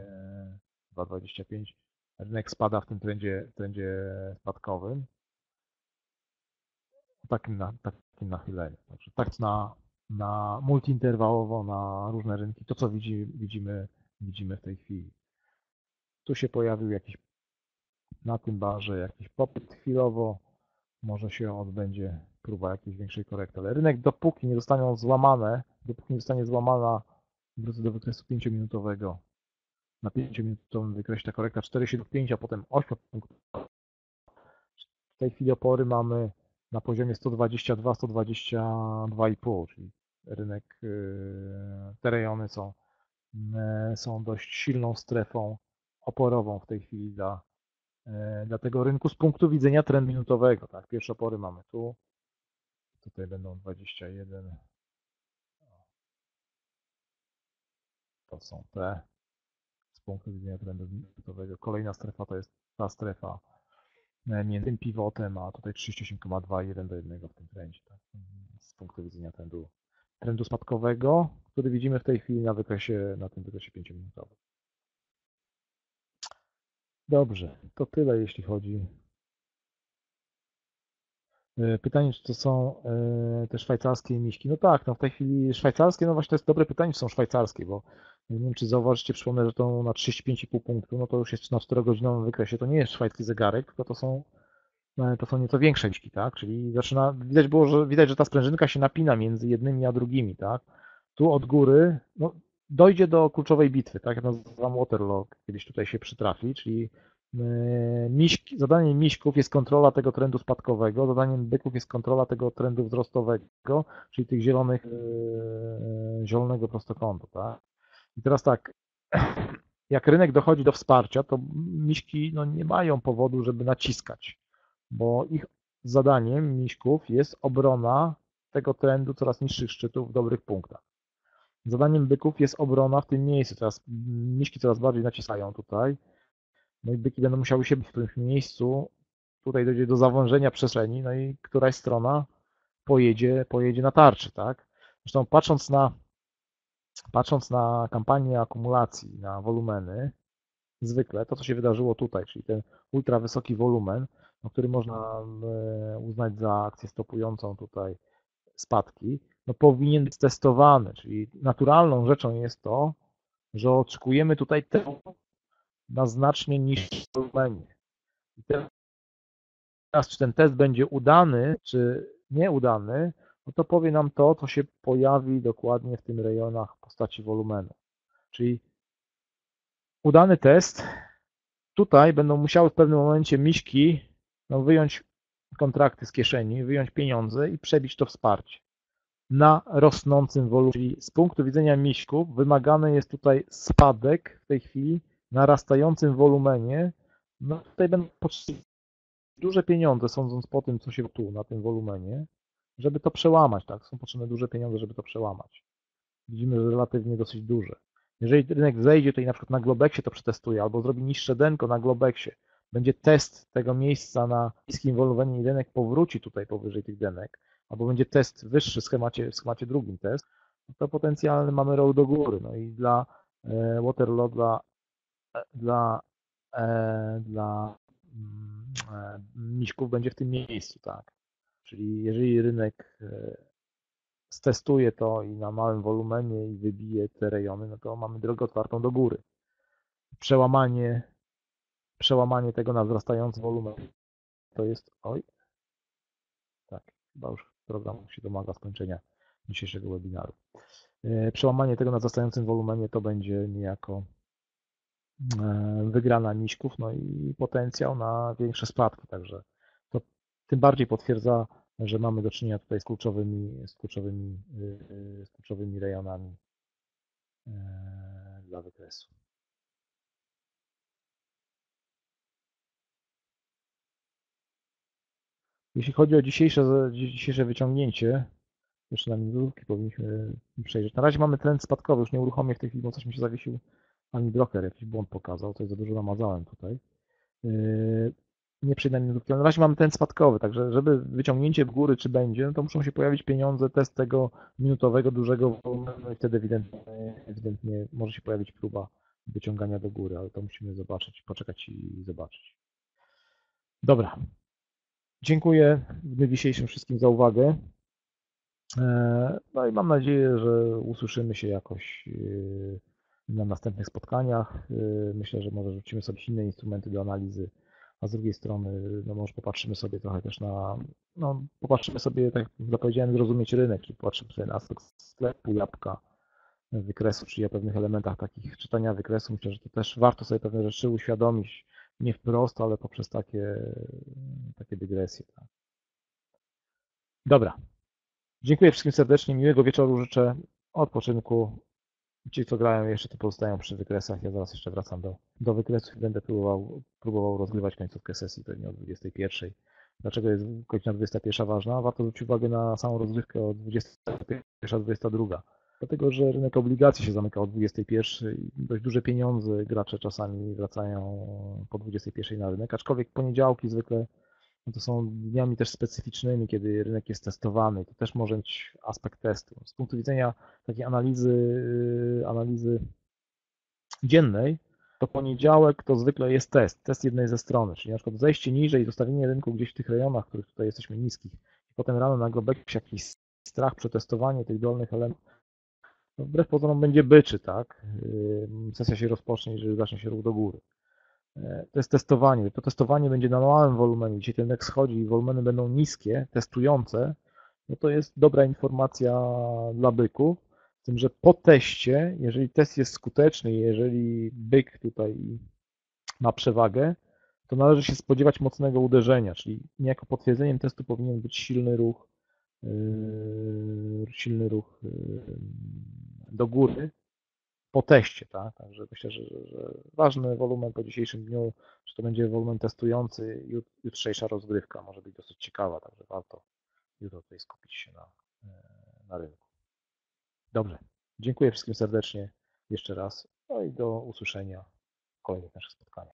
2,25 e, rynek spada w tym trendzie, trendzie spadkowym. Takim, na, takim nachyleniu. Także tak na, na multiinterwałowo na różne rynki. To co widzi, widzimy, widzimy w tej chwili. Tu się pojawił jakiś na tym barze jakiś popyt chwilowo, może się odbędzie próba jakiejś większej korekty, ale rynek dopóki nie zostaną złamane, dopóki nie zostanie złamana, wrócę do wykresu 5-minutowego, na 5-minutowym wykresie ta korekta 4,75, a potem 8 punktów. W tej chwili opory mamy na poziomie 122, 122,5, czyli rynek, y, te rejony są, y, są dość silną strefą oporową w tej chwili dla, e, dla tego rynku z punktu widzenia trend minutowego. Tak? Pierwsze opory mamy tu, tutaj będą 21. To są te z punktu widzenia trendu minutowego. Kolejna strefa to jest ta strefa między tym pivotem, a tutaj 38,2 1 do 1 w tym trendzie. Tak? Z punktu widzenia trendu, trendu spadkowego, który widzimy w tej chwili na wykresie, na tym wykresie 5-minutowym. Dobrze, to tyle jeśli chodzi. E, pytanie, czy to są e, te szwajcarskie miśki? No tak, no w tej chwili szwajcarskie, no właśnie to jest dobre pytanie, czy są szwajcarskie, bo nie wiem, czy zauważycie, przypomnę, że to na 35,5 punktu, no to już jest na 4-godzinowym wykresie, to nie jest szwajcki zegarek, tylko to są e, to są nieco większe miśki, tak? Czyli zaczyna, widać było, że widać, że ta sprężynka się napina między jednymi a drugimi, tak? Tu od góry, no, dojdzie do kluczowej bitwy, tak? Ja nazywam Waterloo, kiedyś tutaj się przytrafi, czyli e, zadaniem miśków jest kontrola tego trendu spadkowego, zadaniem byków jest kontrola tego trendu wzrostowego, czyli tych zielonych, e, zielonego prostokątu, tak? I teraz tak, jak rynek dochodzi do wsparcia, to miśki no, nie mają powodu, żeby naciskać, bo ich zadaniem miśków jest obrona tego trendu coraz niższych szczytów w dobrych punktach. Zadaniem byków jest obrona w tym miejscu. Teraz miśki coraz bardziej naciskają tutaj. No i byki będą musiały się w którymś miejscu. Tutaj dojdzie do zawężenia przestrzeni, no i któraś strona pojedzie, pojedzie na tarczy, tak? Zresztą patrząc na patrząc na kampanię akumulacji, na wolumeny, zwykle to, co się wydarzyło tutaj, czyli ten ultra wysoki wolumen, no, który można e, uznać za akcję stopującą tutaj spadki, no powinien być testowany, czyli naturalną rzeczą jest to, że oczekujemy tutaj tego na znacznie niższym wolumenie. I teraz, czy ten test będzie udany, czy nieudany, no to powie nam to, co się pojawi dokładnie w tym rejonach w postaci wolumenu. Czyli udany test, tutaj będą musiały w pewnym momencie miśki no, wyjąć kontrakty z kieszeni, wyjąć pieniądze i przebić to wsparcie na rosnącym wolumenie. Czyli z punktu widzenia miśków wymagany jest tutaj spadek w tej chwili narastającym wolumenie. No tutaj będą potrzebne duże pieniądze, sądząc po tym, co się tu na tym wolumenie, żeby to przełamać. Tak? Są potrzebne duże pieniądze, żeby to przełamać. Widzimy, że relatywnie dosyć duże. Jeżeli rynek zejdzie tutaj na przykład na Globexie to przetestuje, albo zrobi niższe denko na Globexie, będzie test tego miejsca na niskim wolumenie i rynek powróci tutaj powyżej tych denek, albo będzie test wyższy w schemacie, w schemacie drugim test, to potencjalny mamy rok do góry. No i dla e, Waterloo, dla, dla, e, dla mm, miśków będzie w tym miejscu, tak. Czyli jeżeli rynek stestuje to i na małym wolumenie i wybije te rejony, no to mamy drogę otwartą do góry. Przełamanie, przełamanie tego na wzrastający wolumen to jest, oj, tak, chyba już program się domaga skończenia dzisiejszego webinaru. E, przełamanie tego na wzrastającym wolumenie to będzie niejako e, wygrana niśków, no i potencjał na większe spadki, także to tym bardziej potwierdza, że mamy do czynienia tutaj z kluczowymi, z kluczowymi, e, z kluczowymi rejonami dla wykresu. Jeśli chodzi o dzisiejsze, dzisiejsze wyciągnięcie, jeszcze na minutki powinniśmy przejrzeć. Na razie mamy trend spadkowy, już nie uruchomię w tej chwili, bo coś mi się zawiesił ani broker, jakiś błąd pokazał, coś za dużo namazałem tutaj. Yy, nie na minutki, ale na razie mamy trend spadkowy, także żeby wyciągnięcie w góry czy będzie, no to muszą się pojawić pieniądze, test tego minutowego, dużego wolumenu i wtedy ewidentnie, ewidentnie może się pojawić próba wyciągania do góry, ale to musimy zobaczyć, poczekać i zobaczyć. Dobra, Dziękuję w dniu dzisiejszym wszystkim za uwagę. E, no i mam nadzieję, że usłyszymy się jakoś e, na następnych spotkaniach. E, myślę, że może rzucimy sobie inne instrumenty do analizy, a z drugiej strony no może popatrzymy sobie trochę też na, no popatrzymy sobie, tak jak zapowiedziałem, zrozumieć rynek, czyli popatrzymy sobie na sklepu, jabłka, wykresu, czyli o pewnych elementach takich czytania wykresu. Myślę, że to też warto sobie pewne rzeczy uświadomić, nie wprost, ale poprzez takie, takie dygresje. Tak. Dobra. Dziękuję wszystkim serdecznie. Miłego wieczoru życzę. Odpoczynku. Ci, co grają jeszcze, to pozostają przy wykresach. Ja zaraz jeszcze wracam do, do wykresów i będę próbował, próbował rozgrywać końcówkę sesji pewnie o 21. Dlaczego jest godzina 21 ważna? Warto zwrócić uwagę na samą rozgrywkę o 21-22 dlatego że rynek obligacji się zamyka o 21. Dość duże pieniądze gracze czasami wracają po 21 na rynek, aczkolwiek poniedziałki zwykle to są dniami też specyficznymi, kiedy rynek jest testowany. To też może być aspekt testu. Z punktu widzenia takiej analizy, analizy dziennej, to poniedziałek to zwykle jest test, test jednej ze strony, czyli na przykład zejście niżej, zostawienie rynku gdzieś w tych rejonach, w których tutaj jesteśmy niskich, i potem rano na Globeksie jakiś strach, przetestowanie tych dolnych elementów, no wbrew pozorom będzie byczy, tak? Sesja się rozpocznie, jeżeli zacznie się ruch do góry. To jest testowanie. To testowanie będzie na małym wolumenie. Jeśli ten indeks schodzi i wolumeny będą niskie, testujące, no to jest dobra informacja dla byków. Z tym, że po teście, jeżeli test jest skuteczny, jeżeli byk tutaj ma przewagę, to należy się spodziewać mocnego uderzenia, czyli niejako potwierdzeniem testu powinien być silny ruch, yy, silny ruch yy, do góry po teście, tak? Także myślę, że, że, ważny wolumen po dzisiejszym dniu, czy to będzie wolumen testujący, jut, jutrzejsza rozgrywka może być dosyć ciekawa, także warto jutro tutaj skupić się na, yy, na rynku. Dobrze, dziękuję wszystkim serdecznie jeszcze raz, no i do usłyszenia w kolejnych naszych spotkaniach.